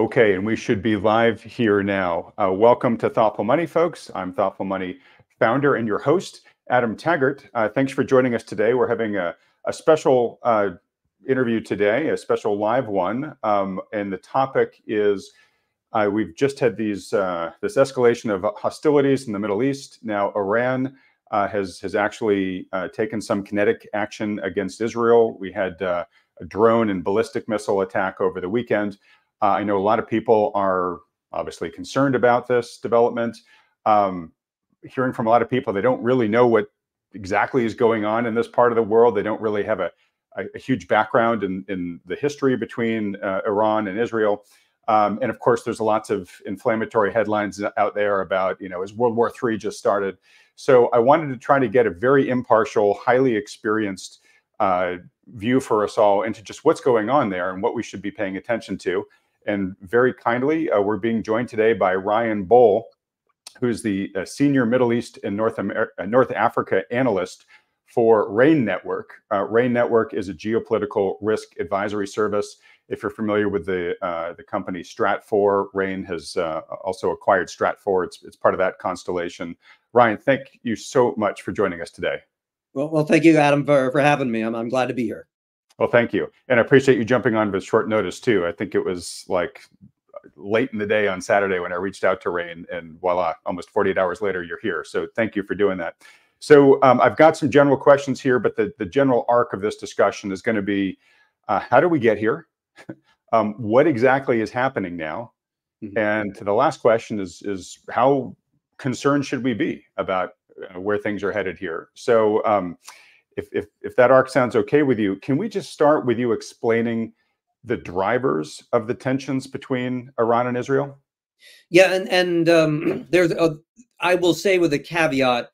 Okay, and we should be live here now. Uh, welcome to Thoughtful Money, folks. I'm Thoughtful Money founder and your host, Adam Taggart. Uh, thanks for joining us today. We're having a, a special uh, interview today, a special live one, um, and the topic is uh, we've just had these uh, this escalation of hostilities in the Middle East. Now Iran uh, has has actually taken some kinetic action against Israel. We had a drone and ballistic missile attack over the weekend. Uh, I know a lot of people are obviously concerned about this development. Um, hearing from a lot of people, they don't really know what exactly is going on in this part of the world. They don't really have a, a, a huge background in, in the history between uh, Iran and Israel. Um, and of course, there's lots of inflammatory headlines out there about, you know, is World War III just started? So I wanted to try to get a very impartial, highly experienced uh, view for us all into just what's going on there and what we should be paying attention to. And very kindly, uh, we're being joined today by Ryan Bohl, who's the uh, senior Middle East and North, Amer uh, North Africa analyst for RANE Network. Uh, RANE Network is a geopolitical risk advisory service. If you're familiar with the uh, the company Stratfor, RANE has uh, also acquired Stratfor. It's it's part of that constellation. Ryan, thank you so much for joining us today. Well, well, thank you, Adam, for, for having me. I'm, I'm glad to be here. Well, thank you. And I appreciate you jumping on with short notice too. I think it was like late in the day on Saturday when I reached out to RANE, and voila, almost 48 hours later, you're here. So thank you for doing that. So um, I've got some general questions here, but the, the general arc of this discussion is going to be uh, how do we get here? um, what exactly is happening now? Mm-hmm. And to the last question is, is how concerned should we be about uh, where things are headed here? So um, if, if, if that arc sounds okay with you, can we just start with you explaining the drivers of the tensions between Iran and Israel? Yeah, and and um, there's a, I will say with a caveat,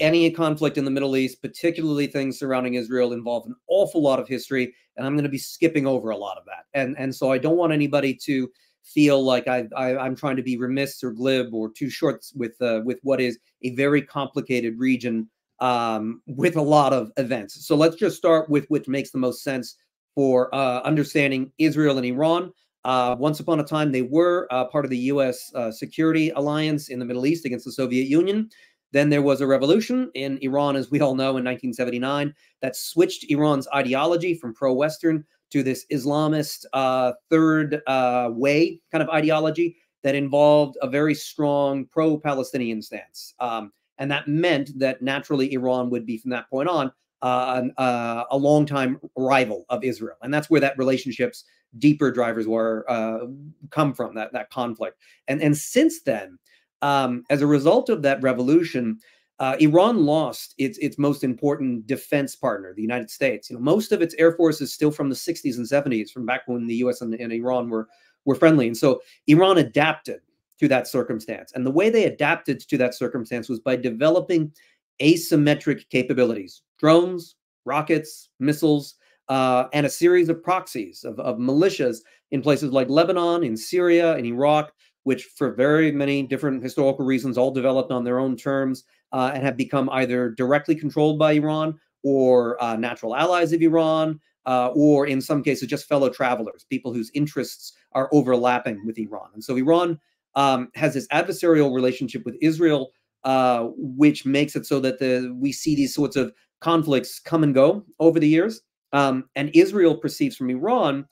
any conflict in the Middle East, particularly things surrounding Israel, involve an awful lot of history, and I'm going to be skipping over a lot of that. And and so I don't want anybody to feel like I, I am trying to be remiss or glib or too short with uh, with what is a very complicated region um, with a lot of events. So let's just start with which makes the most sense for uh, understanding Israel and Iran. Uh, once upon a time, they were uh, part of the U.S. Uh, security alliance in the Middle East against the Soviet Union. Then there was a revolution in Iran, as we all know, in 1979, that switched Iran's ideology from pro Western to this Islamist uh, third uh, way kind of ideology that involved a very strong pro Palestinian stance. Um, and that meant that naturally Iran would be from that point on uh, uh, a longtime rival of Israel, and that's where that relationship's deeper drivers were uh, come from that that conflict. And and since then, um, as a result of that revolution, uh, Iran lost its its most important defense partner, the United States. You know, most of its air force is still from the 60s and 70s, from back when the U.S. and, and Iran were were friendly, and so Iran adapted to that circumstance. And the way they adapted to that circumstance was by developing asymmetric capabilities drones, rockets, missiles, uh, and a series of proxies of, of militias in places like Lebanon, in Syria, in Iraq, which, for very many different historical reasons, all developed on their own terms uh, and have become either directly controlled by Iran or uh, natural allies of Iran, uh, or in some cases, just fellow travelers, people whose interests are overlapping with Iran. And so Iran um, has this adversarial relationship with Israel, uh, which makes it so that the we see these sorts of conflicts come and go over the years. Um, and Israel perceives from Iran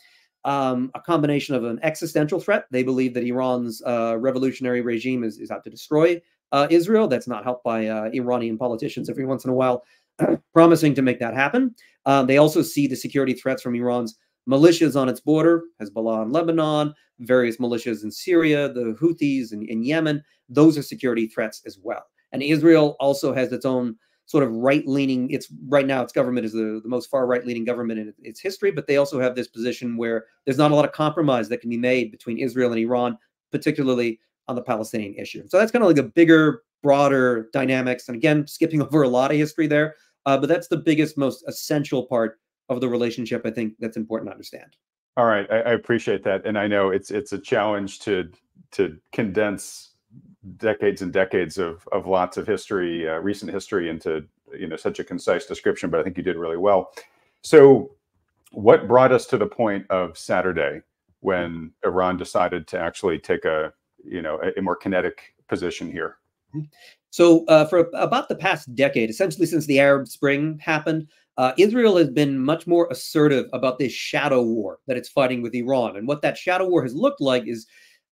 um, a combination of an existential threat. They believe that Iran's uh, revolutionary regime is, is out to destroy uh, Israel. That's not helped by uh, Iranian politicians every once in a while promising to make that happen. Um, they also see the security threats from Iran's militias on its border, Hezbollah in Lebanon, various militias in Syria, the Houthis in, in Yemen. Those are security threats as well. And Israel also has its own sort of right-leaning. It's right now its government is the, the most far right-leaning government in its history, but they also have this position where there's not a lot of compromise that can be made between Israel and Iran, particularly on the Palestinian issue. So that's kind of like a bigger, broader dynamics. And again, skipping over a lot of history there, uh, but that's the biggest, most essential part of the relationship. I think that's important to understand. All right, I, I, appreciate that, and I know it's it's a challenge to to condense decades and decades of of lots of history, uh, recent history, into you know such a concise description. But I think you did really well. So, what brought us to the point of Saturday, when Iran decided to actually take a you know a, a more kinetic position here? So uh, for about the past decade, essentially since the Arab Spring happened, uh, Israel has been much more assertive about this shadow war that it's fighting with Iran. And what that shadow war has looked like is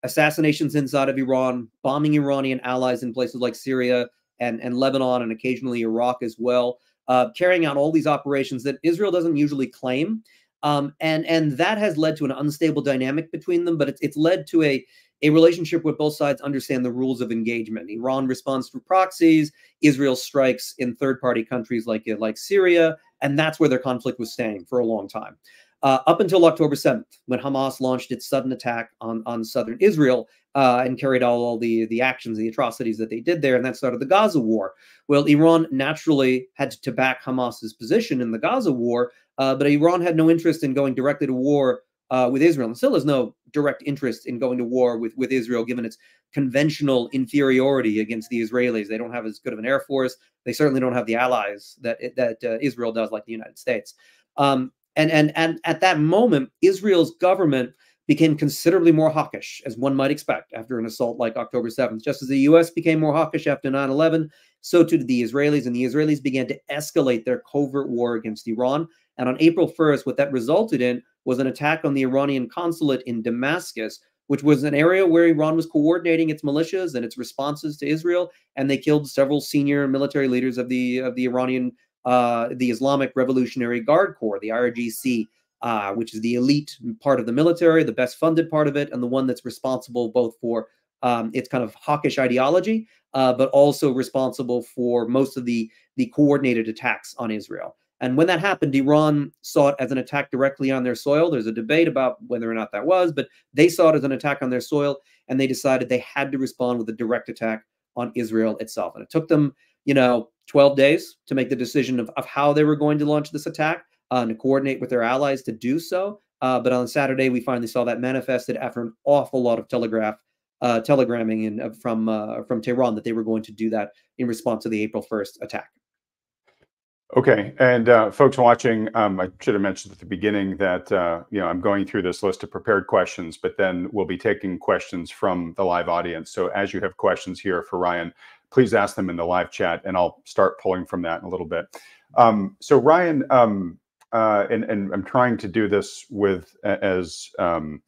assassinations inside of Iran, bombing Iranian allies in places like Syria and, and Lebanon and occasionally Iraq as well, uh, carrying out all these operations that Israel doesn't usually claim. Um, and, and that has led to an unstable dynamic between them, but it's, it's led to a, a relationship where both sides understand the rules of engagement. Iran responds through proxies, Israel strikes in third party countries like, like Syria, and that's where their conflict was staying for a long time uh, up until October 7th, when Hamas launched its sudden attack on, on southern Israel uh, and carried out all the, the actions, the atrocities that they did there, and that started the Gaza war. Well, Iran naturally had to back Hamas's position in the Gaza war, uh, but Iran had no interest in going directly to war uh, with Israel, and still has no direct interest in going to war with, with Israel, given its conventional inferiority against the Israelis. They don't have as good of an air force. They certainly don't have the allies that that uh, Israel does, like the United States. Um, and, and, and at that moment, Israel's government became considerably more hawkish, as one might expect after an assault like October 7th. Just as the US became more hawkish after 9 11, so too did the Israelis, and the Israelis began to escalate their covert war against Iran. And on April 1st, what that resulted in was an attack on the Iranian consulate in Damascus, which was an area where Iran was coordinating its militias and its responses to Israel, and they killed several senior military leaders of the of the Iranian uh, the Islamic Revolutionary Guard Corps, the IRGC, uh, which is the elite part of the military, the best funded part of it, and the one that's responsible both for um, its kind of hawkish ideology, uh, but also responsible for most of the the coordinated attacks on Israel. And when that happened, Iran saw it as an attack directly on their soil. There's a debate about whether or not that was, but they saw it as an attack on their soil, and they decided they had to respond with a direct attack on Israel itself. And it took them you know, 12 days to make the decision of, of how they were going to launch this attack uh, and to coordinate with their allies to do so. Uh, but on Saturday, we finally saw that manifested after an awful lot of telegraph, uh, telegramming in, uh, from uh, from Tehran that they were going to do that in response to the April 1st attack. Okay, and uh, folks watching, um, I should have mentioned at the beginning that uh, you know I'm going through this list of prepared questions, but then we'll be taking questions from the live audience. So as you have questions here for Ryan, please ask them in the live chat, and I'll start pulling from that in a little bit. Um, so Ryan, um, uh, and, and I'm trying to do this with as um,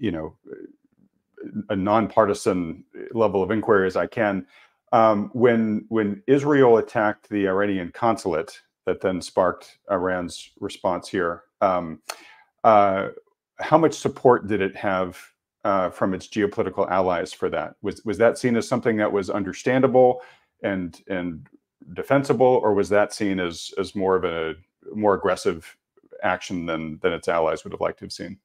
you know a nonpartisan level of inquiry as I can. Um, when when Israel attacked the Iranian consulate, that then sparked Iran's response here. Um, uh, how much support did it have uh, from its geopolitical allies for that? Was was that seen as something that was understandable and and defensible, or was that seen as as more of a more aggressive action than than its allies would have liked to have seen?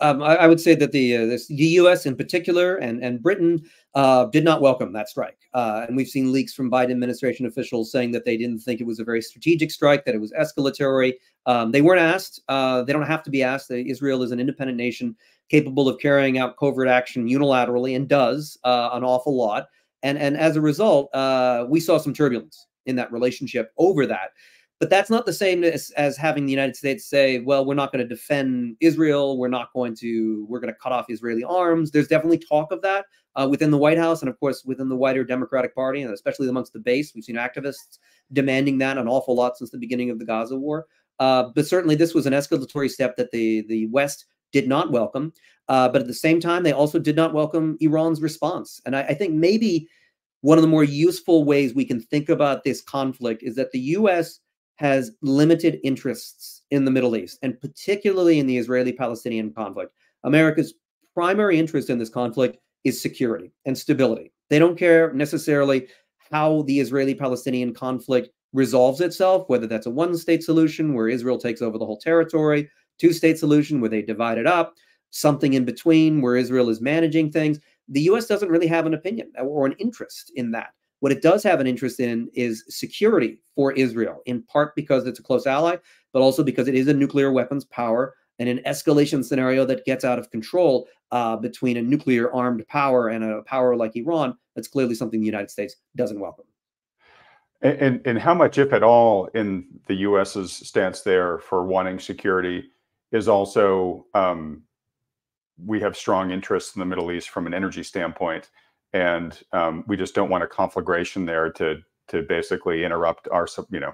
Um, I, I, would say that the uh, this, the U.S. in particular and and Britain uh, did not welcome that strike, uh, and we've seen leaks from Biden administration officials saying that they didn't think it was a very strategic strike, that it was escalatory. Um, they weren't asked; uh, they don't have to be asked. Israel is an independent nation capable of carrying out covert action unilaterally and does uh, an awful lot. And, and as a result, uh, we saw some turbulence in that relationship over that. But that's not the same as, as having the United States say, well, we're not going to defend Israel. We're not going to, we're going to cut off Israeli arms. There's definitely talk of that uh, within the White House and, of course, within the wider Democratic Party, and especially amongst the base. We've seen activists demanding that an awful lot since the beginning of the Gaza war. Uh, but certainly, this was an escalatory step that the the West did not welcome. Uh, but at the same time, they also did not welcome Iran's response. And I, I think maybe one of the more useful ways we can think about this conflict is that the U.S. has limited interests in the Middle East, and particularly in the Israeli Palestinian conflict. America's primary interest in this conflict is security and stability. They don't care necessarily how the Israeli Palestinian conflict resolves itself, whether that's a one state solution where Israel takes over the whole territory, two state solution where they divide it up, something in between where Israel is managing things. The US doesn't really have an opinion or an interest in that. What it does have an interest in is security for Israel, in part because it's a close ally, but also because it is a nuclear weapons power and an escalation scenario that gets out of control uh, between a nuclear armed power and a power like Iran. That's clearly something the United States doesn't welcome. And, and, and how much, if at all, in the U.S.'s stance there for wanting security is also um, we have strong interests in the Middle East from an energy standpoint, and um, we just don't want a conflagration there to to basically interrupt our you know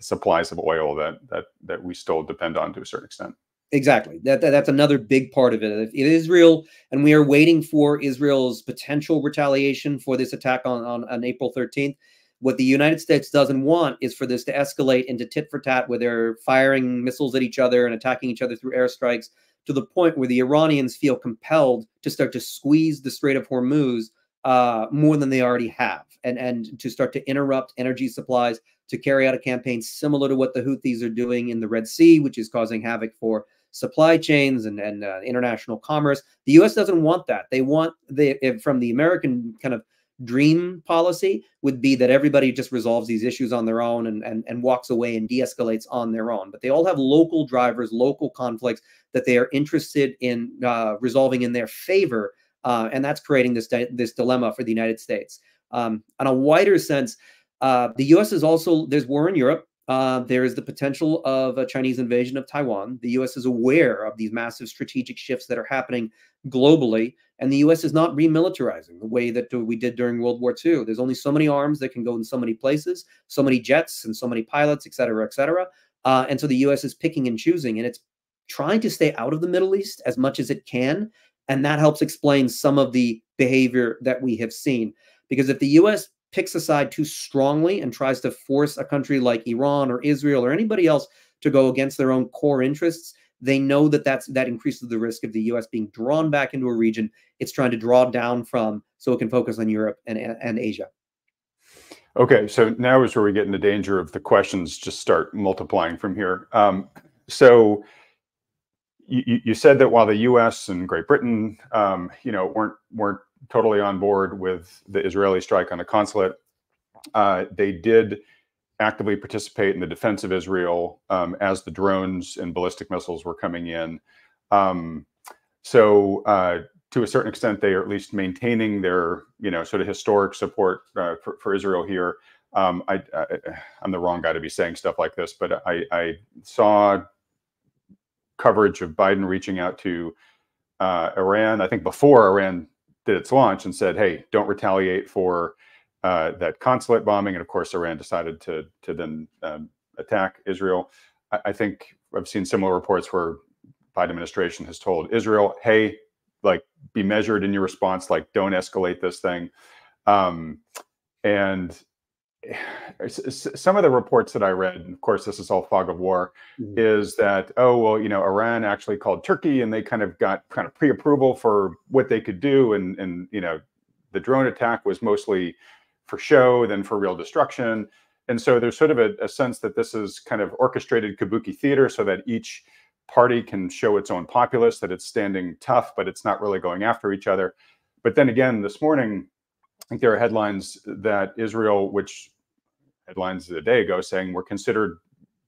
supplies of oil that that that we still depend on to a certain extent. Exactly. That, that, that's another big part of it. If Israel, and we are waiting for Israel's potential retaliation for this attack on, on, on April 13th. What the United States doesn't want is for this to escalate into tit for tat, where they're firing missiles at each other and attacking each other through airstrikes to the point where the Iranians feel compelled to start to squeeze the Strait of Hormuz uh, more than they already have, and and to start to interrupt energy supplies, to carry out a campaign similar to what the Houthis are doing in the Red Sea, which is causing havoc for supply chains and and uh, international commerce. The U.S. doesn't want that. They want the from the American kind of dream policy would be that everybody just resolves these issues on their own and, and, and walks away and de-escalates on their own. But they all have local drivers, local conflicts that they are interested in uh, resolving in their favor uh, and that's creating this this dilemma for the United States. Um, on a wider sense, uh, the U.S. is also there's war in Europe. Uh, there is the potential of a Chinese invasion of Taiwan. The U.S. is aware of these massive strategic shifts that are happening globally, and the U.S. is not remilitarizing the way that we did during World War II. There's only so many arms that can go in so many places, so many jets and so many pilots, et cetera, et cetera. Uh, and so the U.S. is picking and choosing, and it's trying to stay out of the Middle East as much as it can and that helps explain some of the behavior that we have seen. Because if the US picks a side too strongly and tries to force a country like Iran or Israel or anybody else to go against their own core interests, they know that that's that increases the risk of the US being drawn back into a region it's trying to draw down from so it can focus on Europe and, and Asia. Okay, so now is where we get in the danger of the questions just start multiplying from here. Um, so you, you said that while the U.S. and Great Britain, um, you know, weren't weren't totally on board with the Israeli strike on the consulate, uh, they did actively participate in the defense of Israel um, as the drones and ballistic missiles were coming in. Um, so, uh, to a certain extent, they are at least maintaining their, you know, sort of historic support uh, for, for, Israel here. Um, I, am the wrong guy to be saying stuff like this, but I, I saw coverage of Biden reaching out to uh, Iran. I think before Iran did its launch and said, "Hey, don't retaliate for uh, that consulate bombing." And of course, Iran decided to to then um, attack Israel. I, I, think I've seen similar reports where Biden administration has told Israel, "Hey, like be measured in your response. Like don't escalate this thing." Um, and some of the reports that I read, and of course, this is all fog of war, mm-hmm. is that oh well, you know, Iran actually called Turkey, and they kind of got kind of pre-approval for what they could do, and and you know, the drone attack was mostly for show than for real destruction, and so there's sort of a, a sense that this is kind of orchestrated kabuki theater, so that each party can show its own populace that it's standing tough, but it's not really going after each other. But then again, this morning think there are headlines that Israel, which headlines a day ago saying we're considered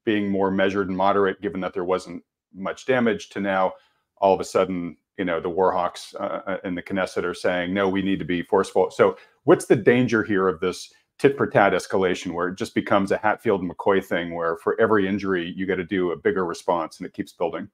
being more measured and moderate, given that there wasn't much damage, to now all of a sudden, you know, the Warhawks uh, in uh, the Knesset are saying, no, we need to be forceful. So, what's the danger here of this tit for tat escalation where it just becomes a Hatfield McCoy thing where for every injury, you got to do a bigger response and it keeps building?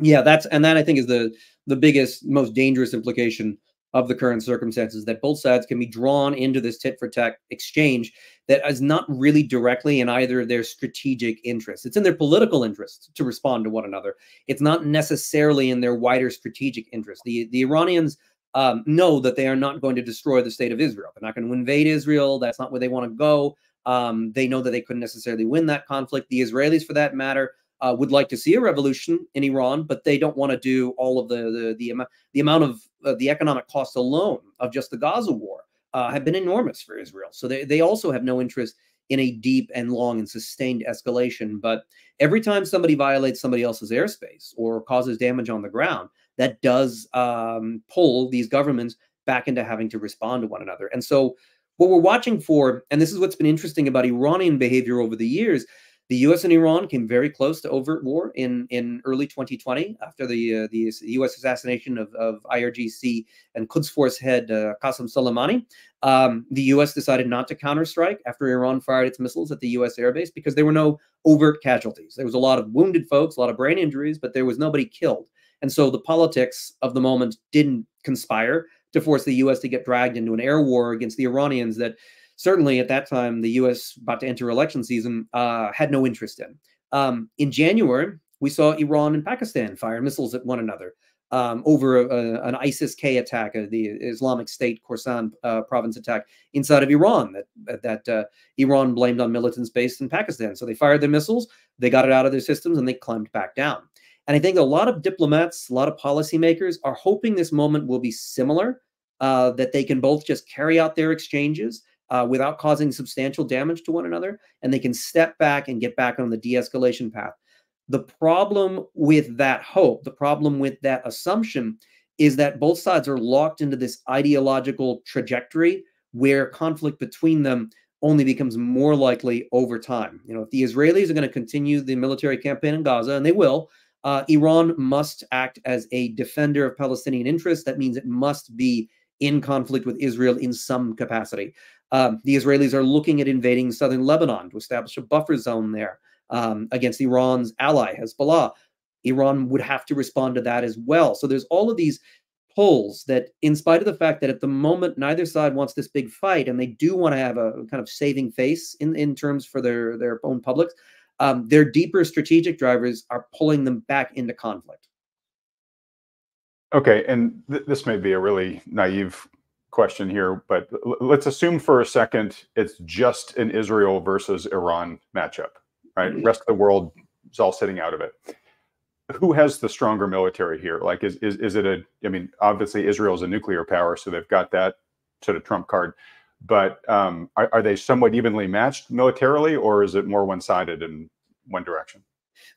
Yeah, that's and that I think is the the biggest, most dangerous implication of the current circumstances that both sides can be drawn into this tit for tat exchange that is not really directly in either of their strategic interests. It's in their political interest to respond to one another. It's not necessarily in their wider strategic interest. The the Iranians um, know that they are not going to destroy the state of Israel. They're not going to invade Israel. That's not where they want to go. Um, they know that they couldn't necessarily win that conflict. The Israelis, for that matter, uh, would like to see a revolution in Iran, but they don't want to do all of the the the, amount the amount of uh, the economic cost alone of just the Gaza war uh, have been enormous for Israel. So they they also have no interest in a deep and long and sustained escalation. But every time somebody violates somebody else's airspace or causes damage on the ground, that does um, pull these governments back into having to respond to one another. And so what we're watching for, and this is what's been interesting about Iranian behavior over the years the U.S. and Iran came very close to overt war in, in early 2020 after the uh, the U.S. assassination of, of IRGC and Quds Force head uh, Qasem Soleimani. Um, the U.S. decided not to counterstrike after Iran fired its missiles at the U.S. airbase because there were no overt casualties. There was a lot of wounded folks, a lot of brain injuries, but there was nobody killed. And so the politics of the moment didn't conspire to force the US to get dragged into an air war against the Iranians that certainly at that time the US, about to enter election season, uh, had no interest in. Um, in January, we saw Iran and Pakistan fire missiles at one another um, over a, a, an ISIS K attack, uh, the Islamic State Khorasan uh, province attack inside of Iran that that uh, Iran blamed on militants based in Pakistan. So they fired their missiles, they got it out of their systems, and they climbed back down. And I think a lot of diplomats, a lot of policymakers are hoping this moment will be similar, uh, that they can both just carry out their exchanges uh, without causing substantial damage to one another, and they can step back and get back on the de-escalation path. The problem with that hope, the problem with that assumption is that both sides are locked into this ideological trajectory where conflict between them only becomes more likely over time. You know, if the Israelis are going to continue the military campaign in Gaza, and they will, uh, Iran must act as a defender of Palestinian interests. That means it must be in conflict with Israel in some capacity. Um, the Israelis are looking at invading southern Lebanon to establish a buffer zone there um, against Iran's ally, Hezbollah. Iran would have to respond to that as well. So there's all of these pulls that, in spite of the fact that at the moment neither side wants this big fight, and they do want to have a kind of saving face in, in terms for their, their own publics, um, their deeper strategic drivers are pulling them back into conflict. Okay, and th this may be a really naive question here, but let's assume for a second it's just an Israel versus Iran matchup right? Mm-hmm. Rest of the world is all sitting out of it. Who has the stronger military here? Like, is is is it a? I mean, obviously Israel is a nuclear power, so they've got that sort of trump card. But um, are, are they somewhat evenly matched militarily, or is it more one-sided in one direction?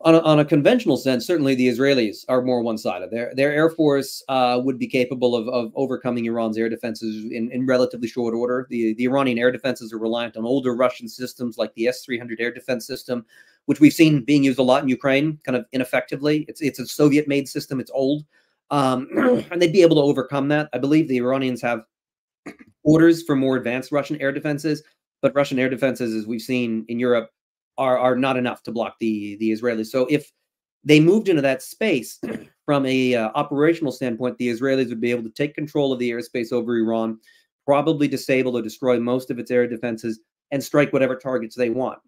On a, on a conventional sense, certainly the Israelis are more one-sided. Their their air force uh, would be capable of, of overcoming Iran's air defenses in, in relatively short order. The the Iranian air defenses are reliant on older Russian systems like the S-300 air defense system, which we've seen being used a lot in Ukraine, kind of ineffectively. It's it's a Soviet-made system. It's old, um, and they'd be able to overcome that. I believe the Iranians have orders for more advanced Russian air defenses, but Russian air defenses, as we've seen in Europe, are are not enough to block the the Israelis. So if they moved into that space from a uh, operational standpoint, the Israelis would be able to take control of the airspace over Iran, probably disable or destroy most of its air defenses, and strike whatever targets they want.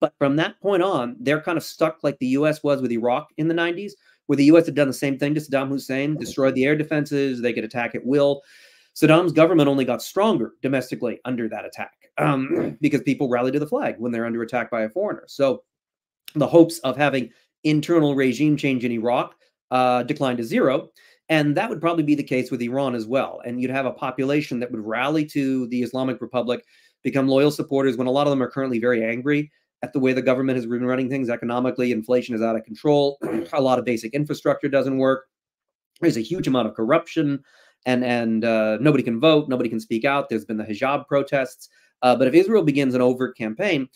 But from that point on, they're kind of stuck like the U.S. was with Iraq in the 90s, where the U.S. had done the same thing to Saddam Hussein, destroyed the air defenses, they could attack at will. Saddam's government only got stronger domestically under that attack um, because people rally to the flag when they're under attack by a foreigner. So the hopes of having internal regime change in Iraq uh, declined to zero. And that would probably be the case with Iran as well. And you'd have a population that would rally to the Islamic Republic, become loyal supporters when a lot of them are currently very angry at the way the government has been running things economically. Inflation is out of control. a lot of basic infrastructure doesn't work. There's a huge amount of corruption and and uh, nobody can vote, nobody can speak out. There's been the hijab protests, uh, but if Israel begins an overt campaign,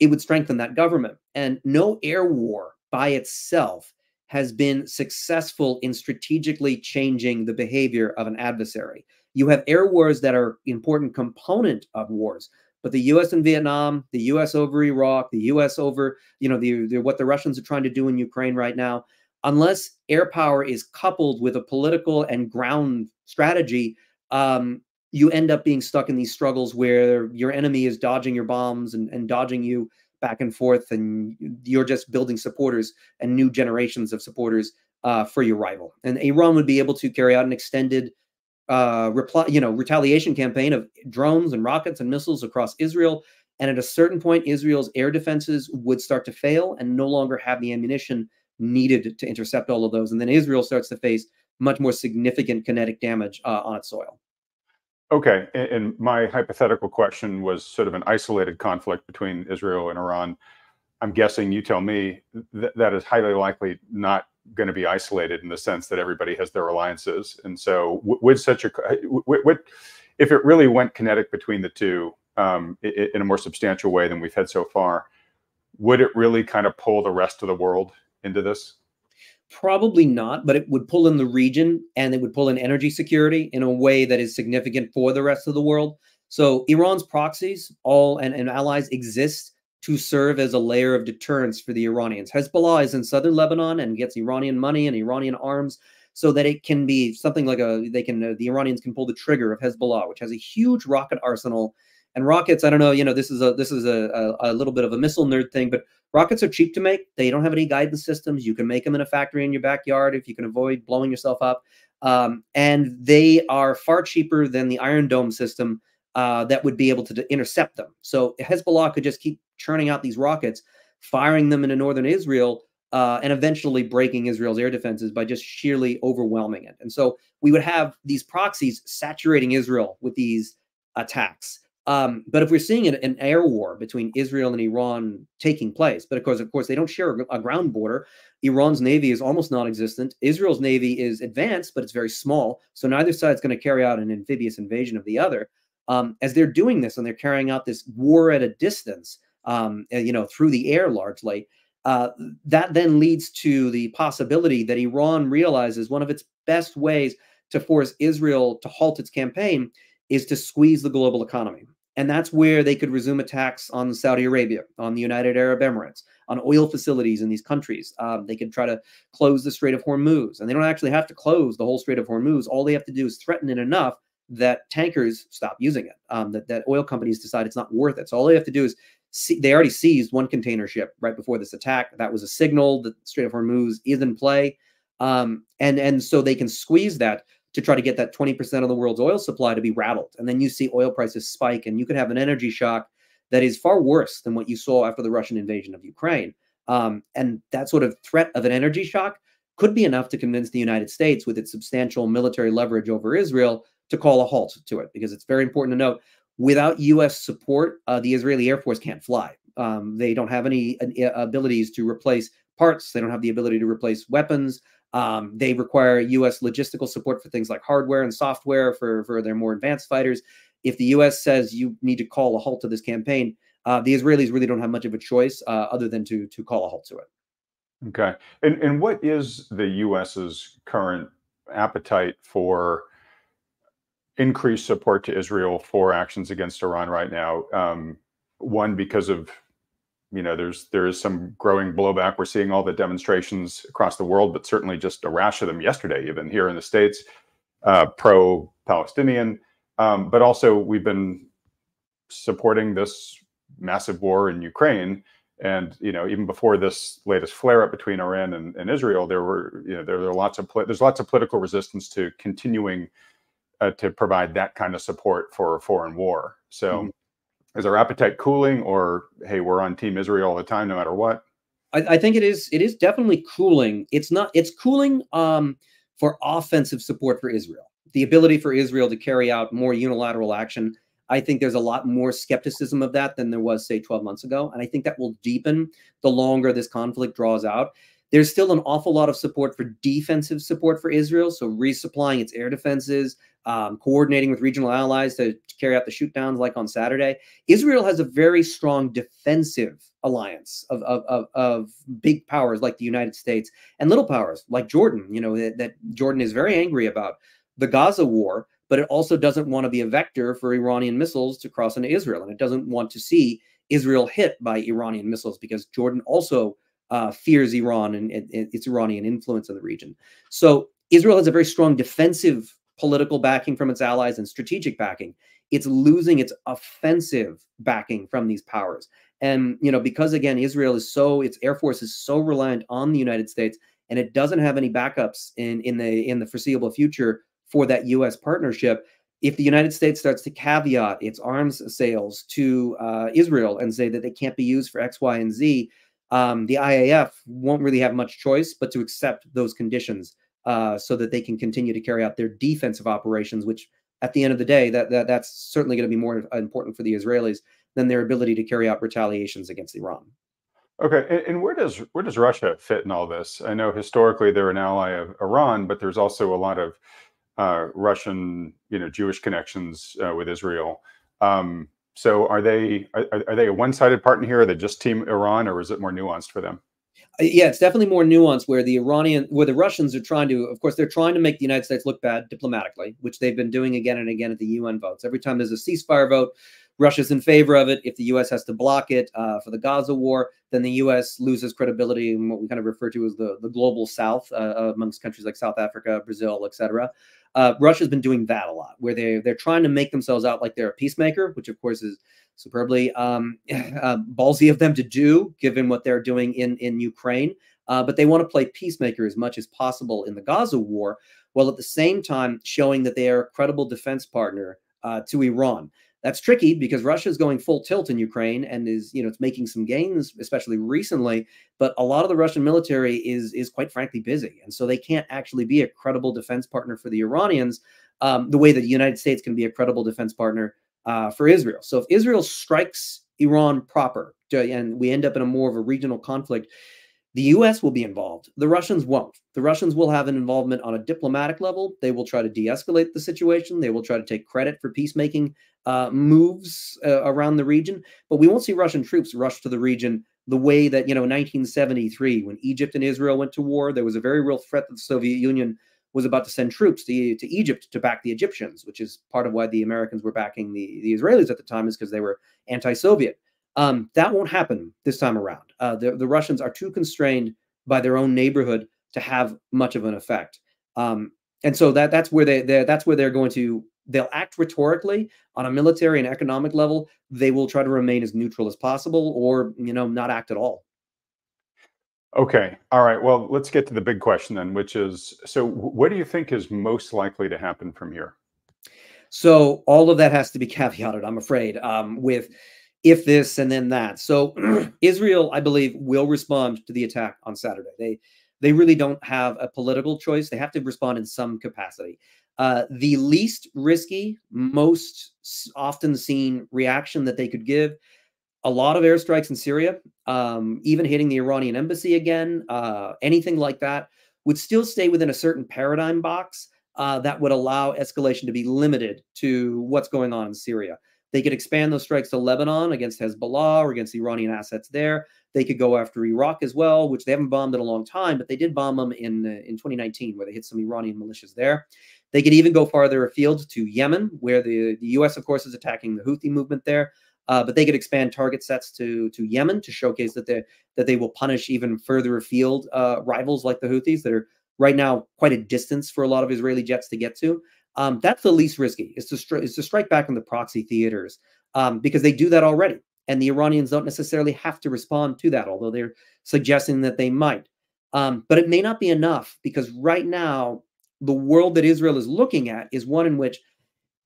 it would strengthen that government. And no air war by itself has been successful in strategically changing the behavior of an adversary. You have air wars that are important component of wars, but the U.S. in Vietnam, the U.S. over Iraq, the U.S. over you know the, the, what the Russians are trying to do in Ukraine right now, unless air power is coupled with a political and ground strategy, um, you end up being stuck in these struggles where your enemy is dodging your bombs and, and dodging you back and forth, and you're just building supporters and new generations of supporters uh, for your rival. And Iran would be able to carry out an extended uh, reply, you know, retaliation campaign of drones and rockets and missiles across Israel. And at a certain point, Israel's air defenses would start to fail and no longer have the ammunition needed to intercept all of those. And then Israel starts to face much more significant kinetic damage uh, on its soil. Okay, and, my hypothetical question was sort of an isolated conflict between Israel and Iran. I'm guessing you tell me th- that is highly likely not going to be isolated in the sense that everybody has their alliances. And so, would such a if it really went kinetic between the two um, in a more substantial way than we've had so far, would it really kind of pull the rest of the world into this? Probably not, but it would pull in the region and it would pull in energy security in a way that is significant for the rest of the world. So Iran's proxies, all and, and allies exist to serve as a layer of deterrence for the Iranians. Hezbollah is in southern Lebanon and gets Iranian money and Iranian arms so that it can be something like a they can uh, the Iranians can pull the trigger of Hezbollah, which has a huge rocket arsenal. And rockets, I don't know, you know, this is a this is a, a, a little bit of a missile nerd thing, but rockets are cheap to make. They don't have any guidance systems. You can make them in a factory in your backyard if you can avoid blowing yourself up. Um, and they are far cheaper than the Iron Dome system uh, that would be able to intercept them. So Hezbollah could just keep churning out these rockets, firing them into northern Israel, uh, and eventually breaking Israel's air defenses by just sheerly overwhelming it. And so we would have these proxies saturating Israel with these attacks. Um, but if we're seeing an, an, air war between Israel and Iran taking place, but of course, of course, they don't share a, a ground border. Iran's navy is almost non-existent. Israel's navy is advanced, but it's very small. So neither side's going to carry out an amphibious invasion of the other. Um, as they're doing this and they're carrying out this war at a distance, um, you know, through the air largely, uh, that then leads to the possibility that Iran realizes one of its best ways to force Israel to halt its campaign is to squeeze the global economy. And that's where they could resume attacks on Saudi Arabia, on the United Arab Emirates, on oil facilities in these countries. Um, they could try to close the Strait of Hormuz. And they don't actually have to close the whole Strait of Hormuz. All they have to do is threaten it enough that tankers stop using it, um, that, that oil companies decide it's not worth it. So all they have to do is see, they already seized one container ship right before this attack. That was a signal that Strait of Hormuz is in play. Um, and, and so they can squeeze that to try to get that 20% of the world's oil supply to be rattled. And then you see oil prices spike, and you could have an energy shock that is far worse than what you saw after the Russian invasion of Ukraine. Um, and that sort of threat of an energy shock could be enough to convince the United States, with its substantial military leverage over Israel, to call a halt to it. Because it's very important to note without U.S. support, uh, the Israeli Air Force can't fly. Um, they don't have any uh, abilities to replace parts. They don't have the ability to replace weapons. Um, they require U.S. logistical support for things like hardware and software for, for their more advanced fighters. If the U.S. says you need to call a halt to this campaign, uh, the Israelis really don't have much of a choice uh, other than to to call a halt to it. Okay, and and what is the U.S.'s current appetite for increased support to Israel for actions against Iran right now? Um, one because of you know there's there is some growing blowback. We're seeing all the demonstrations across the world but certainly just a rash of them yesterday even here in the states uh, pro palestinian um, but also we've been supporting this massive war in ukraine. And you know even before this latest flare up between iran and, and israel there were you know there, there are lots of there's lots of political resistance to continuing uh, to provide that kind of support for a foreign war. So mm-hmm is our appetite cooling or hey we're on team israel all the time no matter what? I, I, think it is it is definitely cooling. It's not it's cooling um, for offensive support for israel. The ability for israel to carry out more unilateral action i think there's a lot more skepticism of that than there was say 12 months ago. And i think that will deepen the longer this conflict draws out there's still an awful lot of support for defensive support for israel so resupplying its air defenses um, coordinating with regional allies to, to, carry out the shoot downs like on Saturday. Israel has a very strong defensive alliance of, of, of, of, big powers like the United States and little powers like Jordan, you know, that, that Jordan is very angry about the Gaza war, but it also doesn't want to be a vector for Iranian missiles to cross into Israel. And it doesn't want to see Israel hit by Iranian missiles because Jordan also uh, fears Iran and, its Iranian influence in the region. So Israel has a very strong defensive political backing from its allies and strategic backing. It's losing its offensive backing from these powers. And, you know, because again, Israel is so, its air force is so reliant on the United States and it doesn't have any backups in, in the in the foreseeable future for that US partnership. If the United States starts to caveat its arms sales to uh, Israel and say that they can't be used for X, Y, and Z, um, the IAF won't really have much choice but to accept those conditions uh, so that they can continue to carry out their defensive operations, which at the end of the day, that, that that's certainly going to be more important for the Israelis than their ability to carry out retaliations against Iran. Okay, and, and, where does where does Russia fit in all this? I know historically they're an ally of Iran, but there's also a lot of uh, Russian, you know, Jewish connections uh, with Israel. Um, so are they are, are they a one-sided partner here? Are they just team Iran, or is it more nuanced for them? Uh, yeah, it's definitely more nuanced where the Iranian, where the Russians are trying to, of course, they're trying to make the United States look bad diplomatically, which they've been doing again and again at the UN votes. Every time there's a ceasefire vote, Russia's in favor of it. If the U.S. has to block it uh, for the Gaza war, then the U.S. loses credibility in what we kind of refer to as the, the global South uh, amongst countries like South Africa, Brazil, etc. Uh, Russia's been doing that a lot, where they they're trying to make themselves out like they're a peacemaker, which of course is superbly um, uh, ballsy of them to do, given what they're doing in in Ukraine. Uh, but they want to play peacemaker as much as possible in the Gaza war, while at the same time showing that they are a credible defense partner uh, to Iran. That's tricky because Russia is going full tilt in Ukraine and is, you know, it's making some gains, especially recently. But a lot of the Russian military is is quite frankly busy, and so they can't actually be a credible defense partner for the Iranians um, the way that the United States can be a credible defense partner uh, for Israel. So if Israel strikes Iran proper, and we end up in a more of a regional conflict, the US will be involved. The Russians won't. The Russians will have an involvement on a diplomatic level. They will try to de escalate the situation. They will try to take credit for peacemaking uh, moves uh, around the region. But we won't see Russian troops rush to the region the way that, you know, 1973, when Egypt and Israel went to war, there was a very real threat that the Soviet Union was about to send troops to, to Egypt to back the Egyptians, which is part of why the Americans were backing the, the Israelis at the time, is because they were anti Soviet. Um, that won't happen this time around. Uh, the, the Russians are too constrained by their own neighborhood to have much of an effect. Um, and so that that's where they that's where they're going to they'll act rhetorically on a military and economic level. They will try to remain as neutral as possible, or you know, not act at all. Okay. All right. Well, let's get to the big question then, which is so what do you think is most likely to happen from here? So all of that has to be caveated, I'm afraid, um, with if this and then that. So Israel, I believe, will respond to the attack on Saturday. They they really don't have a political choice. They have to respond in some capacity. Uh, the least risky, most often seen reaction that they could give a lot of airstrikes in Syria, um, even hitting the Iranian embassy again, uh, anything like that, would still stay within a certain paradigm box uh, that would allow escalation to be limited to what's going on in Syria. They could expand those strikes to Lebanon against Hezbollah or against Iranian assets there. They could go after Iraq as well, which they haven't bombed in a long time, but they did bomb them in uh, in 2019, where they hit some Iranian militias there. They could even go farther afield to Yemen, where the, the U.S. of course is attacking the Houthi movement there. Uh, but they could expand target sets to to Yemen to showcase that they that they will punish even further afield uh, rivals like the Houthis that are right now quite a distance for a lot of Israeli jets to get to. Um, that's the least risky is to is to strike back on the proxy theaters um, because they do that already, and the Iranians don't necessarily have to respond to that, although they're suggesting that they might. Um, but it may not be enough because right now the world that Israel is looking at is one in which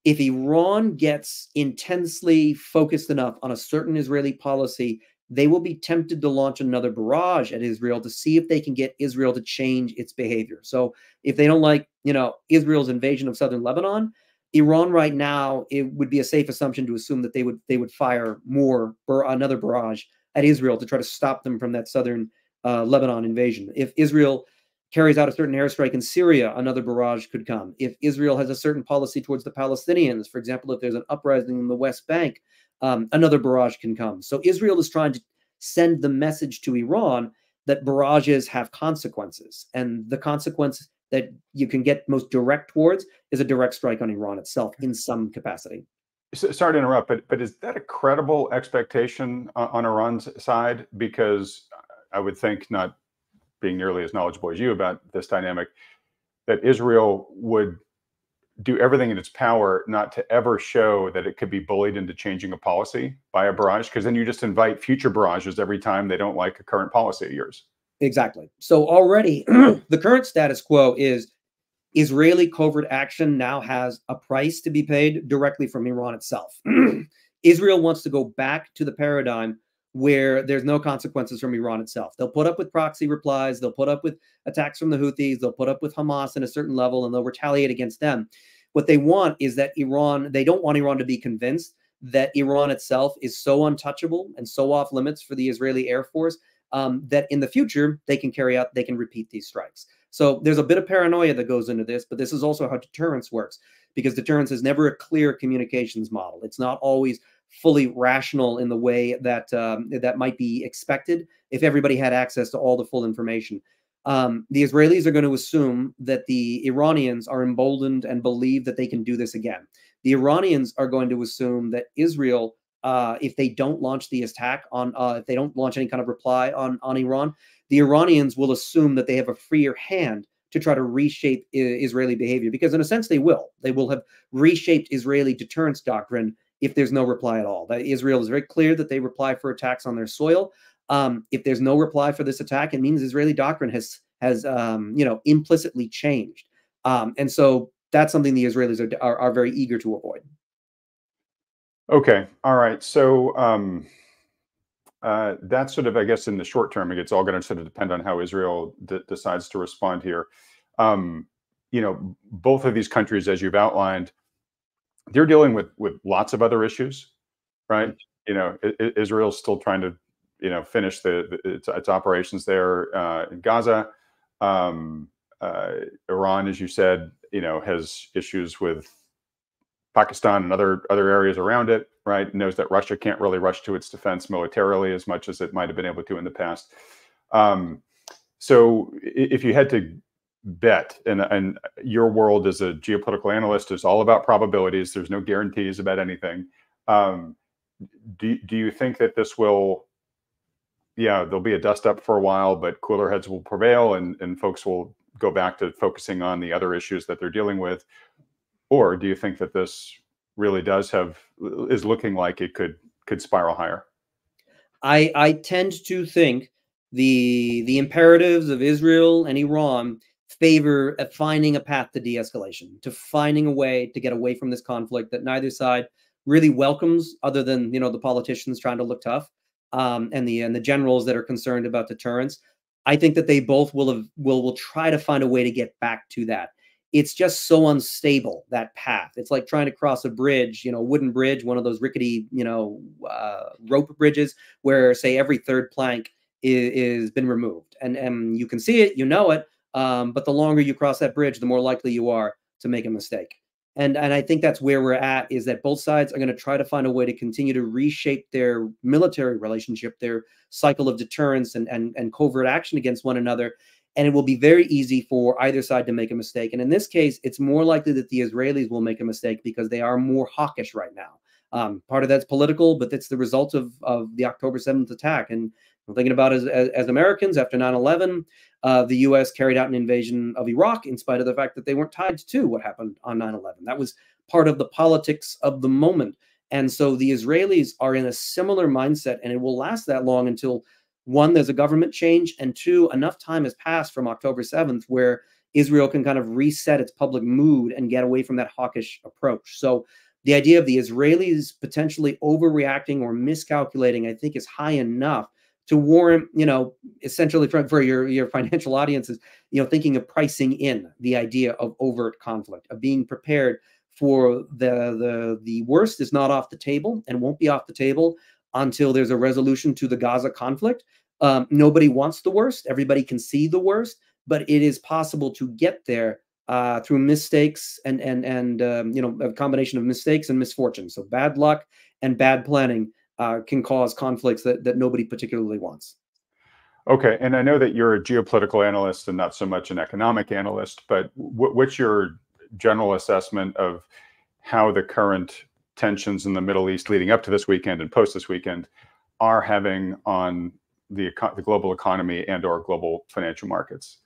if Iran gets intensely focused enough on a certain Israeli policy, they will be tempted to launch another barrage at Israel to see if they can get Israel to change its behavior. So if they don't like, you know, Israel's invasion of southern Lebanon, Iran right now, it would be a safe assumption to assume that they would they would fire more or another barrage at Israel to try to stop them from that southern uh, Lebanon invasion. If Israel carries out a certain airstrike in Syria, another barrage could come. If Israel has a certain policy towards the Palestinians, for example, if there's an uprising in the West Bank, um, another barrage can come. So Israel is trying to send the message to Iran that barrages have consequences. And the consequence that you can get most direct towards is a direct strike on Iran itself in some capacity. Sorry to interrupt, but but is that a credible expectation on, on Iran's side? Because I would think not being nearly as knowledgeable as you about this dynamic, that Israel would do everything in its power not to ever show that it could be bullied into changing a policy by a barrage, because then you just invite future barrages every time they don't like a current policy of yours. Exactly. So already the current status quo is Israeli covert action now has a price to be paid directly from Iran itself. Israel wants to go back to the paradigm where there's no consequences from Iran itself. They'll put up with proxy replies, they'll put up with attacks from the Houthis, they'll put up with Hamas in a certain level, and they'll retaliate against them. What they want is that Iran, they don't want Iran to be convinced that Iran itself is so untouchable and so off limits for the Israeli Air Force um, that in the future they can carry out, they can repeat these strikes. So there's a bit of paranoia that goes into this, but this is also how deterrence works because deterrence is never a clear communications model. It's not always fully rational in the way that um, that might be expected if everybody had access to all the full information. Um, the Israelis are going to assume that the Iranians are emboldened and believe that they can do this again. The Iranians are going to assume that Israel uh, if they don't launch the attack on, uh, if they don't launch any kind of reply on on Iran, the Iranians will assume that they have a freer hand to try to reshape Israeli behavior because, in a sense, they will. They will have reshaped Israeli deterrence doctrine if there's no reply at all. That Israel is very clear that they reply for attacks on their soil. Um, if there's no reply for this attack, it means Israeli doctrine has has um, you know implicitly changed, um, and so that's something the Israelis are, are, are very eager to avoid. Okay, all right. So um, uh, that's sort of, I guess, in the short term, it's all going to sort of depend on how Israel d- decides to respond here. Um, you know, both of these countries, as you've outlined, they're dealing with with lots of other issues, right? You know, Israel's still trying to, you know, finish the, the its, its operations there uh, in Gaza. Um, uh, Iran, as you said, you know, has issues with Pakistan and other other areas around it, right? Knows that Russia can't really rush to its defense militarily as much as it might have been able to in the past. Um, so, if you had to bet, and and your world as a geopolitical analyst is all about probabilities. There's no guarantees about anything. Um, do do you think that this will? Yeah, there'll be a dust up for a while, but cooler heads will prevail, and and folks will go back to focusing on the other issues that they're dealing with or do you think that this really does have is looking like it could could spiral higher I I tend to think the the imperatives of Israel and Iran favor at finding a path to de-escalation, to finding a way to get away from this conflict that neither side really welcomes, other than you know the politicians trying to look tough, um, and the and the generals that are concerned about deterrence. I think that they both will have, will will try to find a way to get back to that. It's just so unstable that path. It's like trying to cross a bridge, you know, wooden bridge, one of those rickety, you know, uh, rope bridges, where say every third plank is, is been removed, and and you can see it, you know it, um, but the longer you cross that bridge, the more likely you are to make a mistake. And and I think that's where we're at is that both sides are going to try to find a way to continue to reshape their military relationship, their cycle of deterrence and and, and covert action against one another. And it will be very easy for either side to make a mistake. And in this case, it's more likely that the Israelis will make a mistake because they are more hawkish right now. Um, part of that's political, but it's the result of, of the October 7th attack. And we're thinking about as, as, as Americans after 9 11, uh, the U.S. carried out an invasion of Iraq in spite of the fact that they weren't tied to what happened on 9 11. That was part of the politics of the moment. And so the Israelis are in a similar mindset, and it will last that long until one, there's a government change, and two, enough time has passed from October 7th where Israel can kind of reset its public mood and get away from that hawkish approach. So the idea of the Israelis potentially overreacting or miscalculating, I think, is high enough to warrant, you know, essentially for, for your, your financial audiences, you know, thinking of pricing in the idea of overt conflict, of being prepared for the the the worst is not off the table and won't be off the table until there's a resolution to the Gaza conflict. Um, nobody wants the worst. Everybody can see the worst, but it is possible to get there uh, through mistakes and and and um, you know a combination of mistakes and misfortune. So bad luck and bad planning uh, can cause conflicts that that nobody particularly wants. Okay, and I know that you're a geopolitical analyst and not so much an economic analyst, but what's your general assessment of how the current tensions in the Middle East leading up to this weekend and post this weekend are having on the, the global economy and or global financial markets?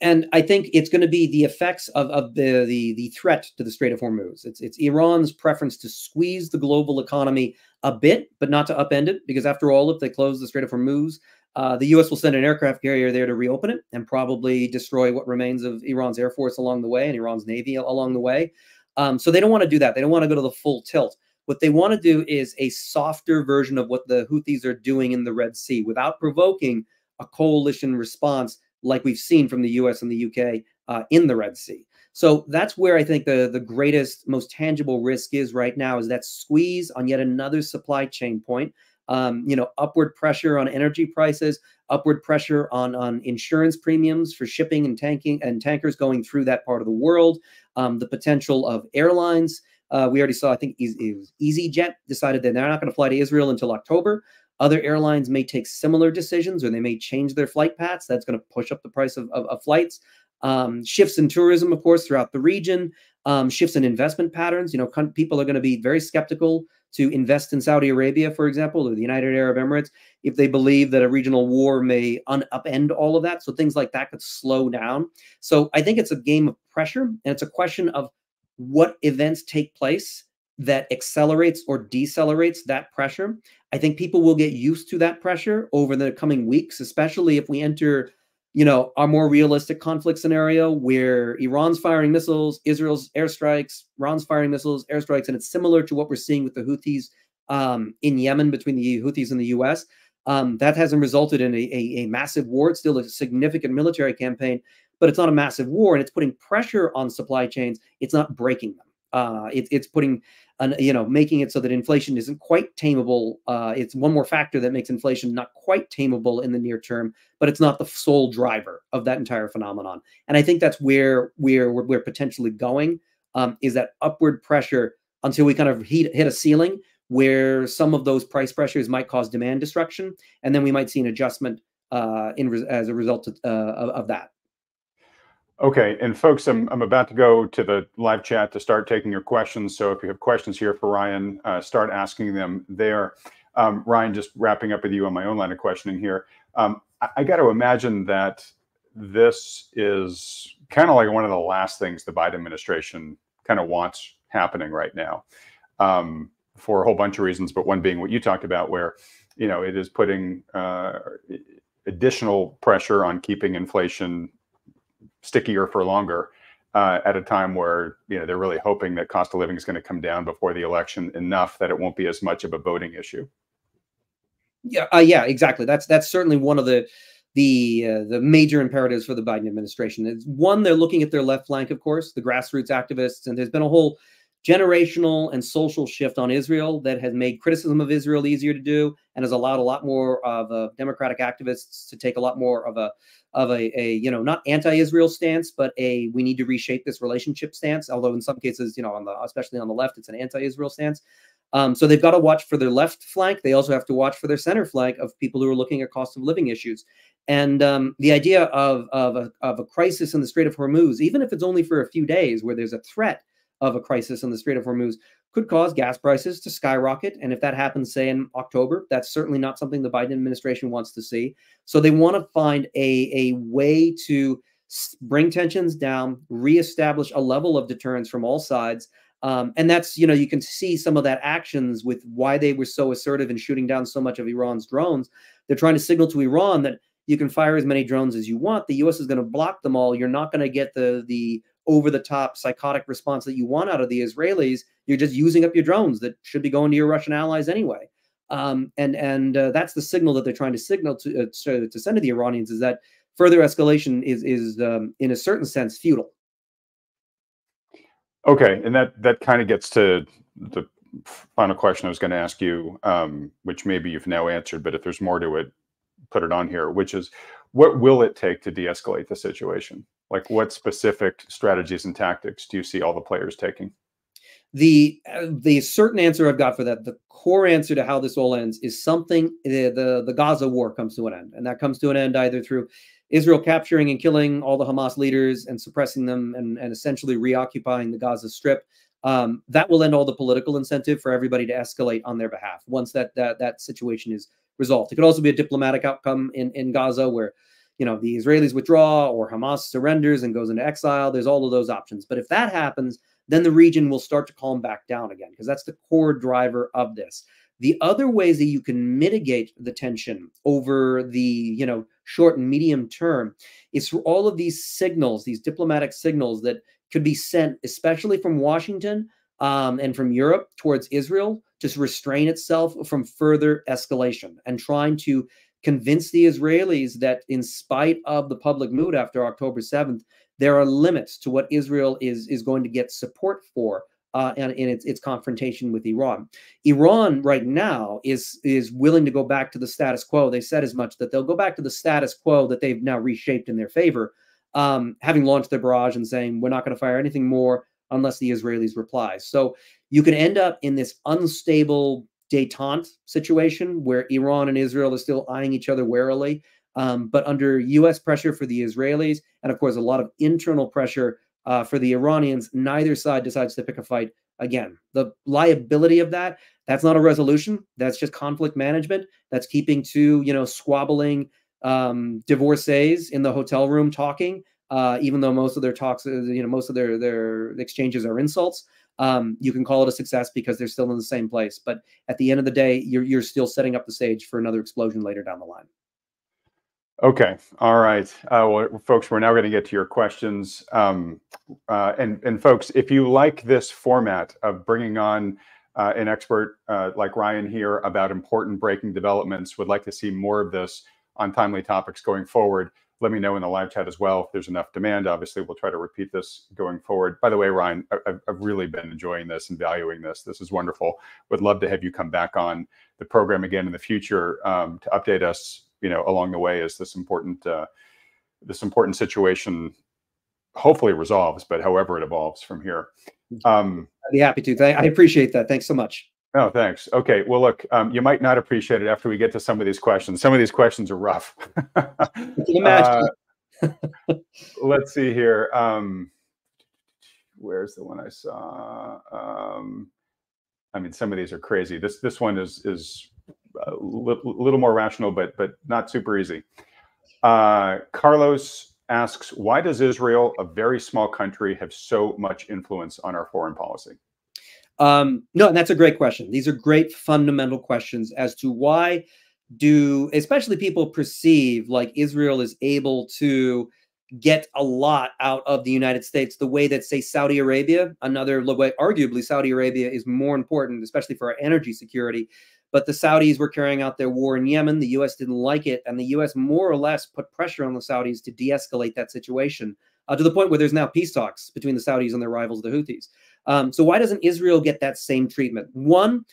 and I think it's going to be the effects of, of the, the the threat to the Strait of Hormuz. It's it's Iran's preference to squeeze the global economy a bit, but not to upend it, because after all, if they close the Strait of Hormuz, uh, the U.S. will send an aircraft carrier there to reopen it and probably destroy what remains of Iran's air force along the way and Iran's navy along the way. Um, so they don't want to do that. They don't want to go to the full tilt. What they want to do is a softer version of what the Houthis are doing in the Red Sea without provoking a coalition response like we've seen from the US and the UK uh, in the Red Sea. So that's where I think the, the greatest, most tangible risk is right now is that squeeze on yet another supply chain point. Um, you know, upward pressure on energy prices, upward pressure on on insurance premiums for shipping and tanking and tankers going through that part of the world. Um, the potential of airlines. Uh, we already saw, I think, EasyJet decided that they're not going to fly to Israel until October. Other airlines may take similar decisions or they may change their flight paths. That's going to push up the price of, of, of flights. Um, shifts in tourism, of course, throughout the region, um, shifts in investment patterns. You know, people are going to be very skeptical to invest in Saudi Arabia, for example, or the United Arab Emirates, if they believe that a regional war may un- upend all of that. So things like that could slow down. So I think it's a game of pressure, and it's a question of what events take place that accelerates or decelerates that pressure. I think people will get used to that pressure over the coming weeks, especially if we enter you know, our more realistic conflict scenario where Iran's firing missiles, Israel's airstrikes, Iran's firing missiles, airstrikes, and it's similar to what we're seeing with the Houthis um, in Yemen between the Houthis and the U.S. Um, that hasn't resulted in a, a, a, massive war. It's still a significant military campaign, but it's not a massive war, and it's putting pressure on supply chains. It's not breaking them. Uh, it, it's putting an, you know, making it so that inflation isn't quite tameable. Uh, it's one more factor that makes inflation not quite tameable in the near term, but it's not the sole driver of that entire phenomenon. And I think that's where we're we're, potentially going um, is that upward pressure until we kind of heat, hit a ceiling where some of those price pressures might cause demand destruction, and then we might see an adjustment uh, in as a result of, uh, of that. Okay, and folks, I'm, I'm about to go to the live chat to start taking your questions. So if you have questions here for Ryan, uh, start asking them there. Um, Ryan, just wrapping up with you on my own line of questioning here. Um, I, I got to imagine that this is kind of like one of the last things the Biden administration kind of wants happening right now um, for a whole bunch of reasons, but one being what you talked about, where you know it is putting uh, additional pressure on keeping inflation stickier for longer uh, at a time where you know they're really hoping that cost of living is going to come down before the election enough that it won't be as much of a voting issue. Yeah, uh, yeah, exactly. That's that's certainly one of the the uh, the major imperatives for the Biden administration. Is one, they're looking at their left flank, of course, the grassroots activists, and there's been a whole generational and social shift on Israel that has made criticism of Israel easier to do and has allowed a lot more of uh, democratic activists to take a lot more of a of a, a you know not anti-Israel stance, but a we need to reshape this relationship stance. Although in some cases, you know, on the especially on the left, it's an anti-Israel stance. Um, so they've got to watch for their left flank. They also have to watch for their center flank of people who are looking at cost of living issues. And um, the idea of of a, of a crisis in the Strait of Hormuz, even if it's only for a few days, where there's a threat of a crisis in the Strait of Hormuz could cause gas prices to skyrocket. And if that happens, say in October, that's certainly not something the Biden administration wants to see. So they want to find a, a way to bring tensions down, reestablish a level of deterrence from all sides. Um, and that's, you know, you can see some of that actions with why they were so assertive in shooting down so much of Iran's drones. They're trying to signal to Iran that you can fire as many drones as you want. The U.S. is going to block them all. You're not going to get the the over the top psychotic response that you want out of the Israelis. You're just using up your drones that should be going to your Russian allies anyway. Um, and and uh, that's the signal that they're trying to signal to, uh, to, send to the Iranians is that further escalation is is um, in a certain sense futile. Okay, and that that kind of gets to the final question I was going to ask you, um, which maybe you've now answered, but if there's more to it, put it on here. Which is, what will it take to de-escalate the situation? Like what specific strategies and tactics do you see all the players taking? The uh, the certain answer i've got for that the core answer to how this all ends is something the, the the gaza war comes to an end and that comes to an end either through israel capturing and killing all the hamas leaders and suppressing them and, and essentially reoccupying the gaza strip. Um, that will end all the political incentive for everybody to escalate on their behalf once that that that situation is resolved. It could also be a diplomatic outcome in in gaza where you know the Israelis withdraw or Hamas surrenders and goes into exile. There's all of those options. But if that happens, then the region will start to calm back down again because that's the core driver of this. The other ways that you can mitigate the tension over the you know short and medium term is through all of these signals, these diplomatic signals that could be sent, especially from Washington um, and from Europe towards Israel, to restrain itself from further escalation and trying to convince the Israelis that, in spite of the public mood after October 7th, there are limits to what Israel is, is going to get support for uh, in, in its, its confrontation with Iran. Iran right now is is willing to go back to the status quo. They said as much that they'll go back to the status quo that they've now reshaped in their favor, um, having launched their barrage and saying we're not going to fire anything more unless the Israelis reply. So you can end up in this unstable detente situation where Iran and Israel are still eyeing each other warily. Um, but under U.S. pressure for the Israelis, and of course a lot of internal pressure uh, for the Iranians, neither side decides to pick a fight Again, the liability of that, that's not a resolution. That's just conflict management. That's keeping two, you know, squabbling um, divorcees in the hotel room talking, uh, even though most of their talks, you know, most of their their exchanges are insults. Um, you can call it a success because they're still in the same place. But at the end of the day, you're you're still setting up the stage for another explosion later down the line. Okay. All right. Uh, well, folks, we're now going to get to your questions. Um, uh, and, and folks, if you like this format of bringing on uh, an expert uh, like Ryan here about important breaking developments, would like to see more of this on timely topics going forward, let me know in the live chat as well if there's enough demand. Obviously, we'll try to repeat this going forward. By the way, Ryan, I've, I've really been enjoying this and valuing this. This is wonderful. Would love to have you come back on the program again in the future um, to update us you know along the way as this important uh, this important situation hopefully resolves, but however it evolves from here. Um, I'd be happy to. I appreciate that. Thanks so much. Oh, thanks. Okay. Well, look, um, you might not appreciate it after we get to some of these questions. Some of these questions are rough. uh, let's see here. Um, where's the one I saw? Um, I mean, some of these are crazy. This this one is is a little more rational, but but not super easy. Uh, Carlos asks, why does Israel, a very small country, have so much influence on our foreign policy? Um, no, that's a great question. These are great fundamental questions as to why do, especially people perceive like Israel is able to get a lot out of the United States the way that, say, Saudi Arabia, another way, arguably, Saudi Arabia is more important, especially for our energy security, but the Saudis were carrying out their war in Yemen. The U.S. didn't like it, and the U.S. more or less put pressure on the Saudis to de-escalate that situation uh, to the point where there's now peace talks between the Saudis and their rivals, the Houthis. Um, so why doesn't Israel get that same treatment? One,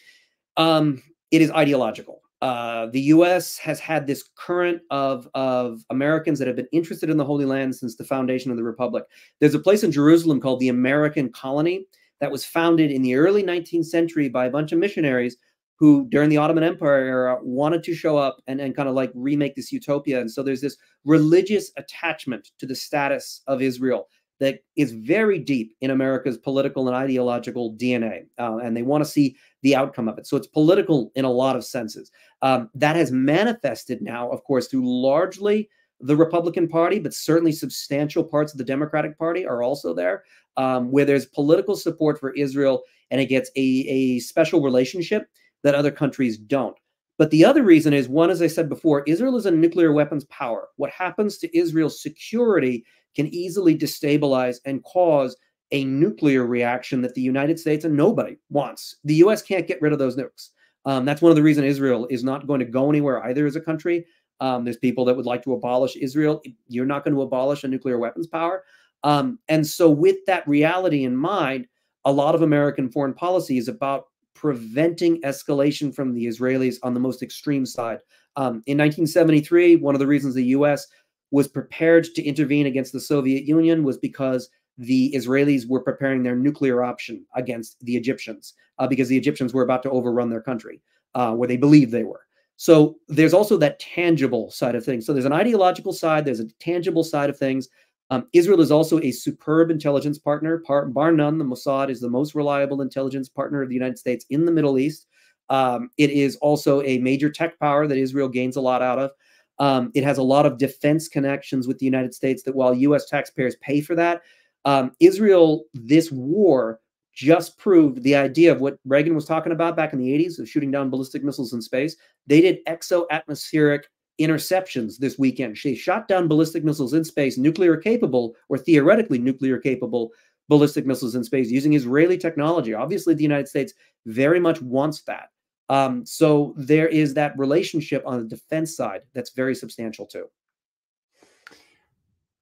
um, it is ideological. Uh, the U.S. has had this current of of Americans that have been interested in the Holy Land since the foundation of the Republic. There's a place in Jerusalem called the American Colony that was founded in the early 19th century by a bunch of missionaries who during the Ottoman Empire era wanted to show up and, and kind of like remake this utopia. And so there's this religious attachment to the status of Israel that is very deep in America's political and ideological DNA. Uh, and they want to see the outcome of it. So it's political in a lot of senses. Um, that has manifested now, of course, through largely the Republican Party, but certainly substantial parts of the Democratic Party are also there, um, where there's political support for Israel and it gets a, a special relationship that other countries don't. But the other reason is one, as I said before, Israel is a nuclear weapons power. What happens to Israel's security can easily destabilize and cause a nuclear reaction that the United States and nobody wants. The US can't get rid of those nukes. Um, that's one of the reasons Israel is not going to go anywhere either as a country. Um, there's people that would like to abolish Israel. You're not going to abolish a nuclear weapons power. Um, and so, with that reality in mind, a lot of American foreign policy is about preventing escalation from the Israelis on the most extreme side. Um, in 1973, one of the reasons the U.S. was prepared to intervene against the Soviet Union was because the Israelis were preparing their nuclear option against the Egyptians uh, because the Egyptians were about to overrun their country, uh, where they believed they were. So there's also that tangible side of things. So there's an ideological side, there's a tangible side of things. Um, Israel is also a superb intelligence partner. Par, bar none, the Mossad is the most reliable intelligence partner of the United States in the Middle East. Um, it is also a major tech power that Israel gains a lot out of. Um, it has a lot of defense connections with the United States that while U.S. taxpayers pay for that, um, Israel, this war just proved the idea of what Reagan was talking about back in the 80s of shooting down ballistic missiles in space. They did exo-atmospheric interceptions this weekend. She shot down ballistic missiles in space, nuclear capable or theoretically nuclear capable ballistic missiles in space using Israeli technology. Obviously, the United States very much wants that. Um, so there is that relationship on the defense side that's very substantial too.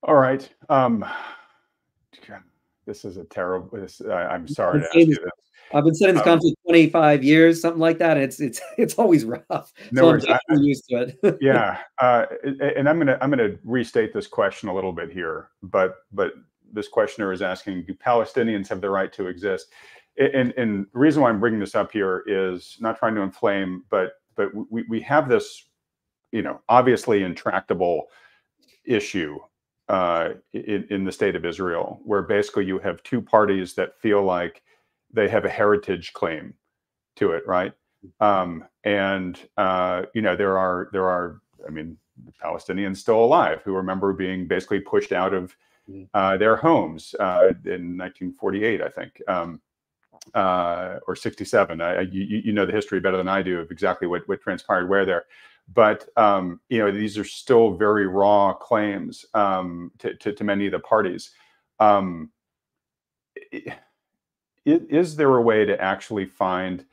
All right. Um, this is a terrible. This, I'm sorry to ask you this. I've been studying this um, conflict 25 years, something like that. it's it's it's always rough. No so. I'm used to it. yeah, uh, and I'm gonna I'm gonna restate this question a little bit here, but but this questioner is asking: Do Palestinians have the right to exist? And and the reason why I'm bringing this up here is not trying to inflame, but but we we have this, you know, obviously intractable issue uh, in, in the state of Israel, where basically you have two parties that feel like they have a heritage claim to it, right? Um, and uh, you know there are there are I mean Palestinians still alive who remember being basically pushed out of mm. uh, their homes uh, in 1948, I think, um, uh, or 67. I, you, you, know the history better than I do of exactly what, what transpired where there. But um, you know these are still very raw claims um, to, to, to, many of the parties. Um, is there a way to actually find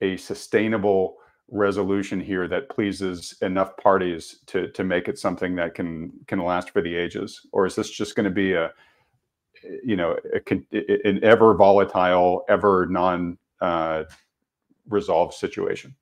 a sustainable resolution here that pleases enough parties to to make it something that can can last for the ages or is this just going to be a you know an ever volatile ever non uh, resolved situation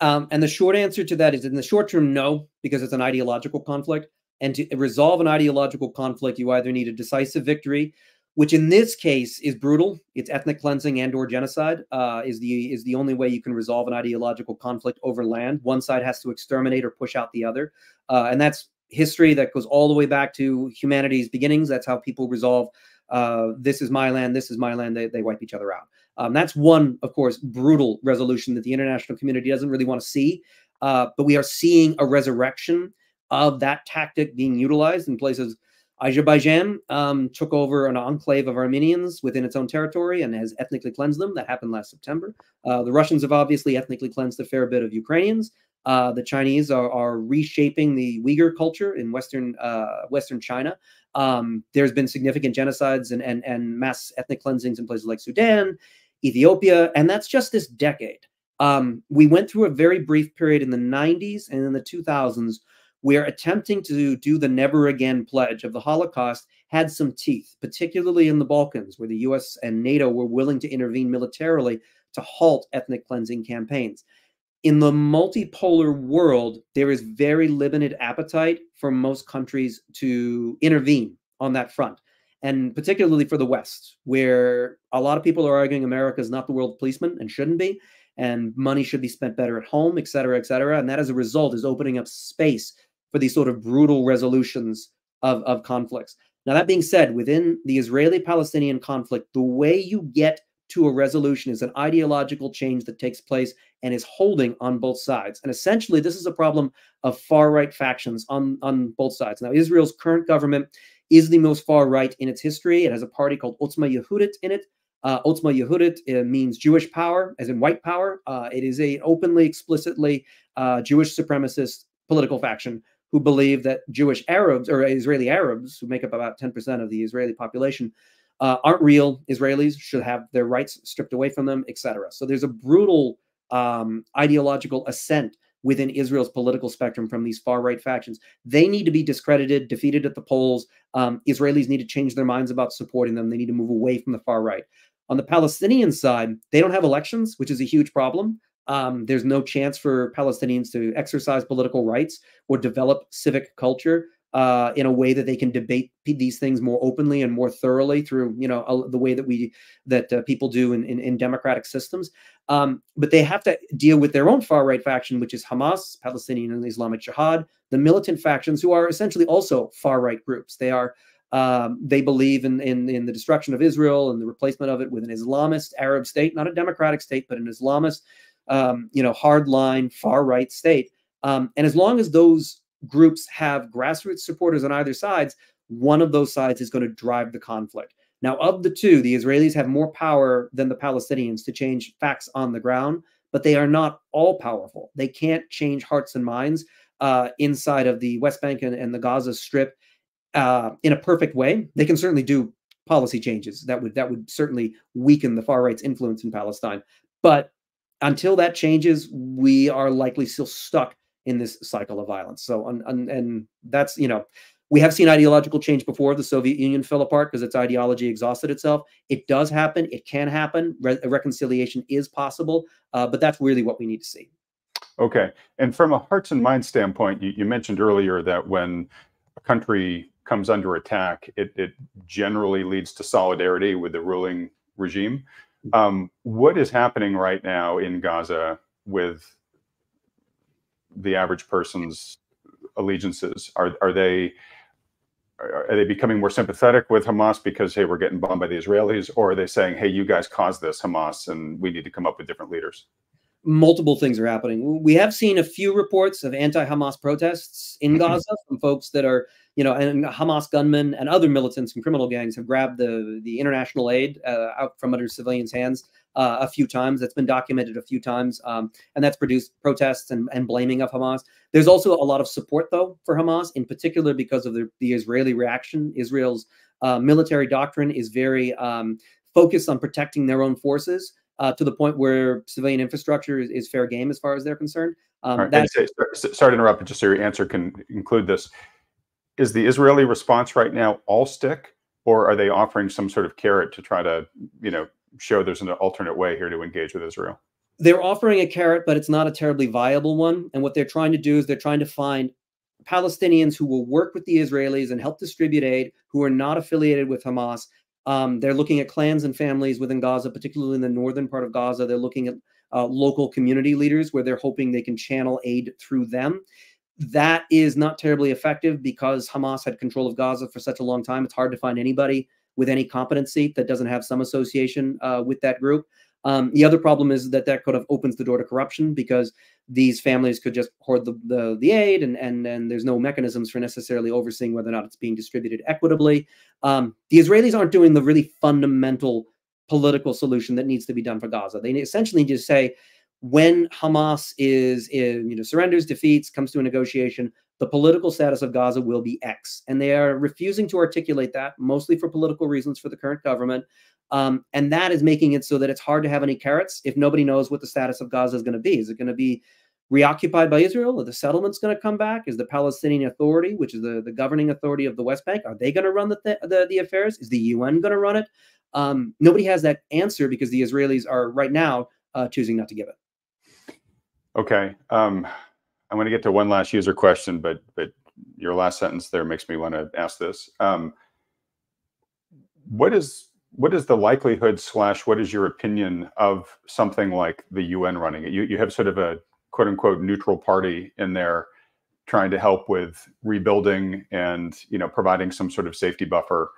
um, and the short answer to that is in the short term no because it's an ideological conflict and to resolve an ideological conflict you either need a decisive victory which in this case is brutal. It's ethnic cleansing and or genocide uh, is the is the only way you can resolve an ideological conflict over land. One side has to exterminate or push out the other, uh, and that's history that goes all the way back to humanity's beginnings. That's how people resolve. Uh, this is my land. This is my land. They, they wipe each other out. Um, that's one, of course, brutal resolution that the international community doesn't really want to see. Uh, but we are seeing a resurrection of that tactic being utilized in places Azerbaijan um, took over an enclave of Armenians within its own territory and has ethnically cleansed them. That happened last September. Uh, the Russians have obviously ethnically cleansed a fair bit of Ukrainians. Uh, the Chinese are, are, reshaping the Uyghur culture in Western uh, Western China. Um, there's been significant genocides and, and, and mass ethnic cleansings in places like Sudan, Ethiopia, and that's just this decade. Um, we went through a very brief period in the 90s and in the 2000s where attempting to do the never again pledge of the Holocaust had some teeth, particularly in the Balkans, where the US and NATO were willing to intervene militarily to halt ethnic cleansing campaigns. In the multipolar world, there is very limited appetite for most countries to intervene on that front. And particularly for the West, where a lot of people are arguing America is not the world policeman and shouldn't be, and money should be spent better at home, et cetera, et cetera. And that as a result is opening up space for these sort of brutal resolutions of, of conflicts. Now, that being said, within the Israeli Palestinian conflict, the way you get to a resolution is an ideological change that takes place and is holding on both sides. And essentially, this is a problem of far right factions on, on both sides. Now, Israel's current government is the most far right in its history. It has a party called Otzma Yehudit in it. Uh, Otzma Yehudit uh, means Jewish power, as in white power. Uh, it is a openly, explicitly uh, Jewish supremacist political faction who believe that Jewish Arabs or Israeli Arabs, who make up about 10% of the Israeli population, uh, aren't real Israelis, should have their rights stripped away from them, etc. So there's a brutal um, ideological ascent within Israel's political spectrum from these far right factions. They need to be discredited, defeated at the polls. Um, Israelis need to change their minds about supporting them. They need to move away from the far right. On the Palestinian side, they don't have elections, which is a huge problem. Um, there's no chance for Palestinians to exercise political rights or develop civic culture uh, in a way that they can debate these things more openly and more thoroughly through, you know, the way that we that uh, people do in, in, in democratic systems. Um, but they have to deal with their own far right faction, which is Hamas, Palestinian and Islamic Jihad, the militant factions who are essentially also far right groups. They are um, they believe in, in, in the destruction of Israel and the replacement of it with an Islamist Arab state, not a democratic state, but an Islamist um, you know, hardline far right state. Um, and as long as those groups have grassroots supporters on either sides, one of those sides is going to drive the conflict. Now, of the two, the Israelis have more power than the Palestinians to change facts on the ground, but they are not all powerful. They can't change hearts and minds uh, inside of the West Bank and, and the Gaza Strip uh, in a perfect way. They can certainly do policy changes that would that would certainly weaken the far right's influence in Palestine, but until that changes, we are likely still stuck in this cycle of violence. So, and, and that's, you know, we have seen ideological change before the Soviet Union fell apart because its ideology exhausted itself. It does happen. It can happen. Re reconciliation is possible, uh, but that's really what we need to see. Okay. And from a hearts and minds standpoint, you, you mentioned earlier that when a country comes under attack, it, it generally leads to solidarity with the ruling regime. Um, what is happening right now in Gaza with the average person's allegiances? Are are they are they becoming more sympathetic with Hamas because hey, we're getting bombed by the Israelis, or are they saying, hey, you guys caused this, Hamas, and we need to come up with different leaders? multiple things are happening. We have seen a few reports of anti-Hamas protests in mm-hmm. Gaza from folks that are, you know, and Hamas gunmen and other militants and criminal gangs have grabbed the the international aid uh, out from under civilians' hands uh, a few times. That's been documented a few times, um, and that's produced protests and, and blaming of Hamas. There's also a lot of support, though, for Hamas, in particular because of the, the Israeli reaction. Israel's uh, military doctrine is very um, focused on protecting their own forces uh, to the point where civilian infrastructure is, is, fair game as far as they're concerned. Um, right. say, sorry to interrupt, but just so your answer can include this. Is the Israeli response right now all stick, or are they offering some sort of carrot to try to, you know, show there's an alternate way here to engage with Israel? They're offering a carrot, but it's not a terribly viable one. And what they're trying to do is they're trying to find Palestinians who will work with the Israelis and help distribute aid, who are not affiliated with Hamas, um, they're looking at clans and families within Gaza, particularly in the northern part of Gaza. They're looking at uh, local community leaders where they're hoping they can channel aid through them. That is not terribly effective because Hamas had control of Gaza for such a long time. It's hard to find anybody with any competency that doesn't have some association uh, with that group. Um, the other problem is that that could have opens the door to corruption because these families could just hoard the, the, the aid and, and, and there's no mechanisms for necessarily overseeing whether or not it's being distributed equitably. Um, the Israelis aren't doing the really fundamental political solution that needs to be done for Gaza. They essentially just say, when Hamas is, in, you know, surrenders, defeats, comes to a negotiation, the political status of Gaza will be X. And they are refusing to articulate that, mostly for political reasons for the current government. Um, and that is making it so that it's hard to have any carrots if nobody knows what the status of Gaza is going to be. Is it going to be reoccupied by Israel? Are the settlements going to come back? Is the Palestinian Authority, which is the, the governing authority of the West Bank, are they going to run the, th- the, the affairs? Is the UN going to run it? Um, nobody has that answer because the Israelis are right now uh, choosing not to give it. Okay, um, I'm going to get to one last user question, but but your last sentence there makes me want to ask this. Um, what is what is the likelihood slash what is your opinion of something like the UN running it? You you have sort of a quote unquote neutral party in there trying to help with rebuilding and you know providing some sort of safety buffer.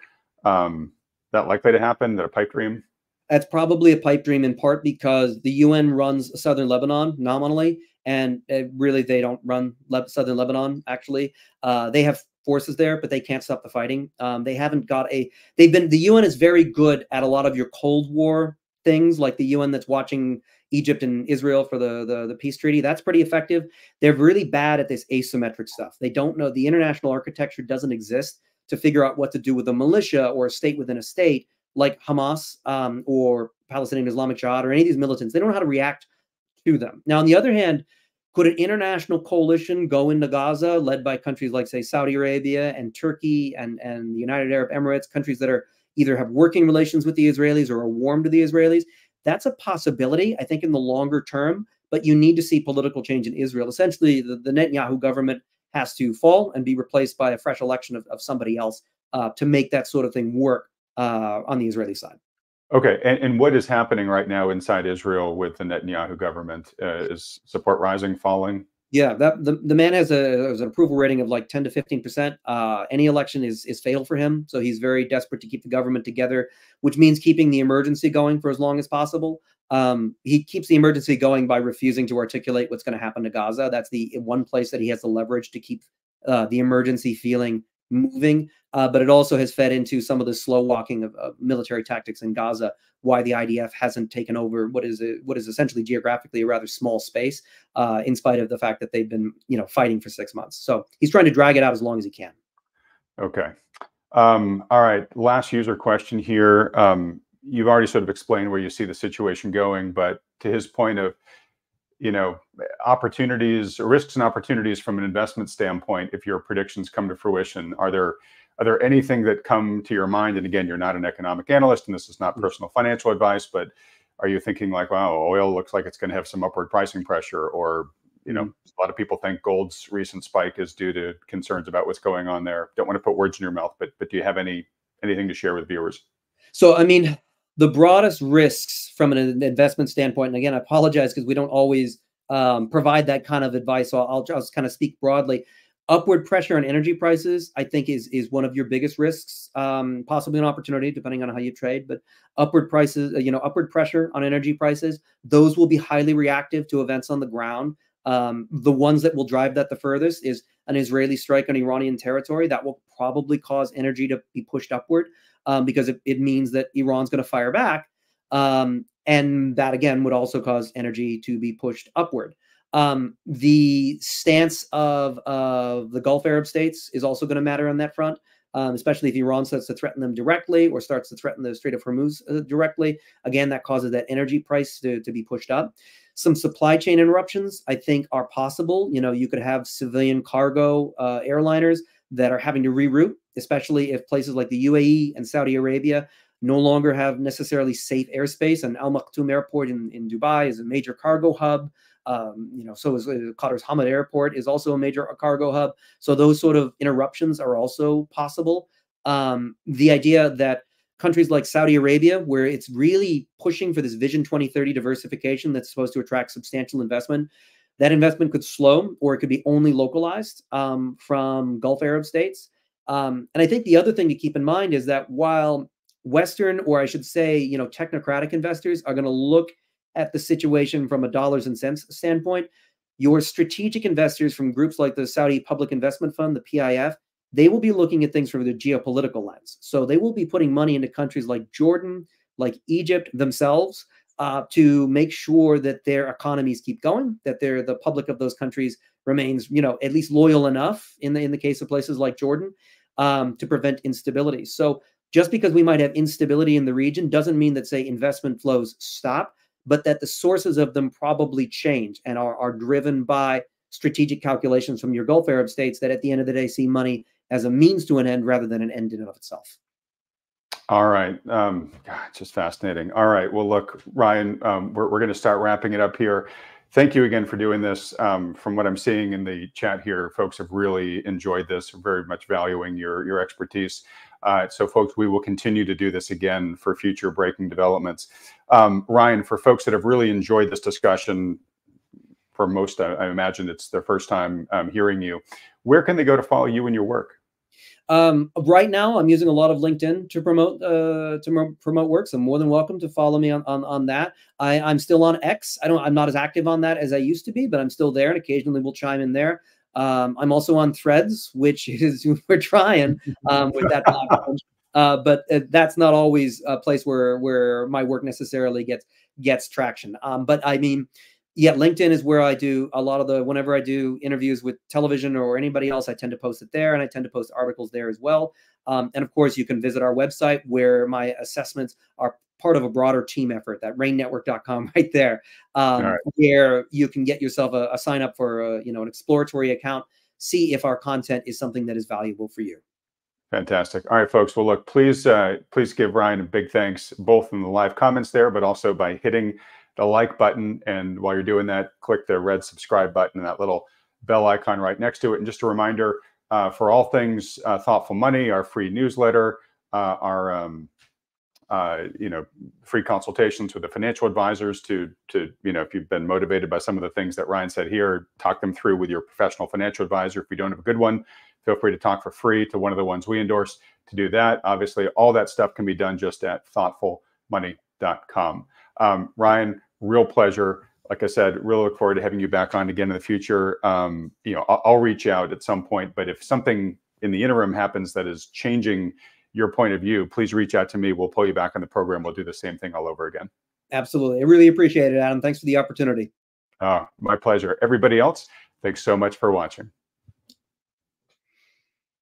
Um, that likely to happen? That a pipe dream? That's probably a pipe dream in part because the UN runs southern Lebanon nominally, and really they don't run Le- southern Lebanon. Actually, uh, they have forces there, but they can't stop the fighting. Um, they haven't got a. They've been the UN is very good at a lot of your Cold War things, like the UN that's watching Egypt and Israel for the, the the peace treaty. That's pretty effective. They're really bad at this asymmetric stuff. They don't know the international architecture doesn't exist to figure out what to do with a militia or a state within a state like Hamas um, or Palestinian Islamic Jihad or any of these militants. They don't know how to react to them. Now, on the other hand, could an international coalition go into Gaza, led by countries like, say, Saudi Arabia and Turkey and, and the United Arab Emirates, countries that are either have working relations with the Israelis or are warm to the Israelis? That's a possibility, I think, in the longer term. But you need to see political change in Israel. Essentially, the, the Netanyahu government has to fall and be replaced by a fresh election of, of somebody else uh, to make that sort of thing work uh, on the Israeli side. Okay, and, and what is happening right now inside Israel with the Netanyahu government? Uh, is support rising, falling? Yeah, that the, the man has a has an approval rating of like ten to fifteen percent. Uh, any election is is fatal for him, so he's very desperate to keep the government together, which means keeping the emergency going for as long as possible. Um, he keeps the emergency going by refusing to articulate what's going to happen to Gaza. That's the one place that he has the leverage to keep uh, the emergency feeling moving, uh, but it also has fed into some of the slow walking of, of, military tactics in Gaza. Why the IDF hasn't taken over what is a, what is essentially geographically a rather small space, uh, in spite of the fact that they've been you know fighting for six months. So he's trying to drag it out as long as he can. Okay. Um, all right. Last user question here. Um, you've already sort of explained where you see the situation going, but to his point of you know opportunities risks and opportunities from an investment standpoint if your predictions come to fruition are there are there anything that come to your mind? And again you're not an economic analyst and this is not mm. personal financial advice but are you thinking like wow oil looks like it's going to have some upward pricing pressure or you know a lot of people think gold's recent spike is due to concerns about what's going on there. Don't want to put words in your mouth but but do you have any anything to share with viewers? So i mean the broadest risks from an investment standpoint, and again, I apologize because we don't always um, provide that kind of advice. So I'll, I'll just kind of speak broadly. upward pressure on energy prices, I think, is is one of your biggest risks, um, possibly an opportunity, depending on how you trade. But upward prices, uh, you know, upward pressure on energy prices, those will be highly reactive to events on the ground. Um, the ones that will drive that the furthest is an Israeli strike on Iranian territory. That will probably cause energy to be pushed upward um, because it, it, means that Iran's going to fire back. Um, and that again would also cause energy to be pushed upward. Um, the stance of, of the Gulf Arab states is also going to matter on that front. Um, especially if Iran starts to threaten them directly or starts to threaten the Strait of Hormuz uh, directly. Again, that causes that energy price to, to be pushed up. Some supply chain interruptions, I think, are possible. You know, you could have civilian cargo uh, airliners that are having to reroute, especially if places like the UAE and Saudi Arabia no longer have necessarily safe airspace. And Al Maktoum Airport in, in Dubai is a major cargo hub. Um, you know, so is uh, Qatar's Hamad Airport is also a major cargo hub. So those sort of interruptions are also possible. Um, the idea that countries like Saudi Arabia, where it's really pushing for this Vision 2030 diversification that's supposed to attract substantial investment, that investment could slow or it could be only localized um, from Gulf Arab states. Um, and I think the other thing to keep in mind is that while Western, or I should say, you know, technocratic investors are going to look at the situation from a dollars and cents standpoint. Your strategic investors from groups like the Saudi Public Investment Fund, the PIF, they will be looking at things from the geopolitical lens. So they will be putting money into countries like Jordan, like Egypt themselves, uh, to make sure that their economies keep going, that the public of those countries remains, you know, at least loyal enough in the in the case of places like Jordan um, to prevent instability. So just because we might have instability in the region doesn't mean that say investment flows stop but that the sources of them probably change and are, are driven by strategic calculations from your Gulf Arab states that at the end of the day see money as a means to an end rather than an end in and of itself. All right. Um, God, just fascinating. All right. Well, look, Ryan, um, we're, we're going to start wrapping it up here. Thank you again for doing this. Um, from what I'm seeing in the chat here, folks have really enjoyed this, very much valuing your, your expertise. Uh, so, folks, we will continue to do this again for future breaking developments. Um, Ryan, for folks that have really enjoyed this discussion, for most, I, I imagine it's their first time um, hearing you. Where can they go to follow you and your work? Um, right now, I'm using a lot of LinkedIn to promote uh, to promote work. So more than welcome to follow me on on, on that. I, I'm still on X. I don't. I'm not as active on that as I used to be, but I'm still there, and occasionally we'll chime in there. Um, I'm also on Threads, which is we're trying um, with that platform, uh, but uh, that's not always a place where where my work necessarily gets gets traction. Um, but I mean, yeah, LinkedIn is where I do a lot of the whenever I do interviews with television or anybody else, I tend to post it there, and I tend to post articles there as well. Um, and of course, you can visit our website where my assessments are part of a broader team effort, that ranenetwork.com right there, um, right. where you can get yourself a, a sign up for a, you know an exploratory account, see if our content is something that is valuable for you. Fantastic. All right, folks. Well, look, please, uh, please give Ryan a big thanks, both in the live comments there, but also by hitting the like button. And while you're doing that, click the red subscribe button and that little bell icon right next to it. And just a reminder uh, for all things uh, thoughtful money, our free newsletter, uh, our um, uh, you know, free consultations with the financial advisors to, to, you know, if you've been motivated by some of the things that Ryan said here, talk them through with your professional financial advisor. If you don't have a good one, feel free to talk for free to one of the ones we endorse to do that. Obviously, all that stuff can be done just at thoughtfulmoney.com. Um, Ryan, real pleasure. Like I said, really look forward to having you back on again in the future. Um, you know, I'll, I'll reach out at some point, but if something in the interim happens that is changing your point of view, please reach out to me. We'll pull you back on the program. We'll do the same thing all over again. Absolutely. I really appreciate it, Adam. Thanks for the opportunity. Uh, my pleasure. Everybody else, thanks so much for watching.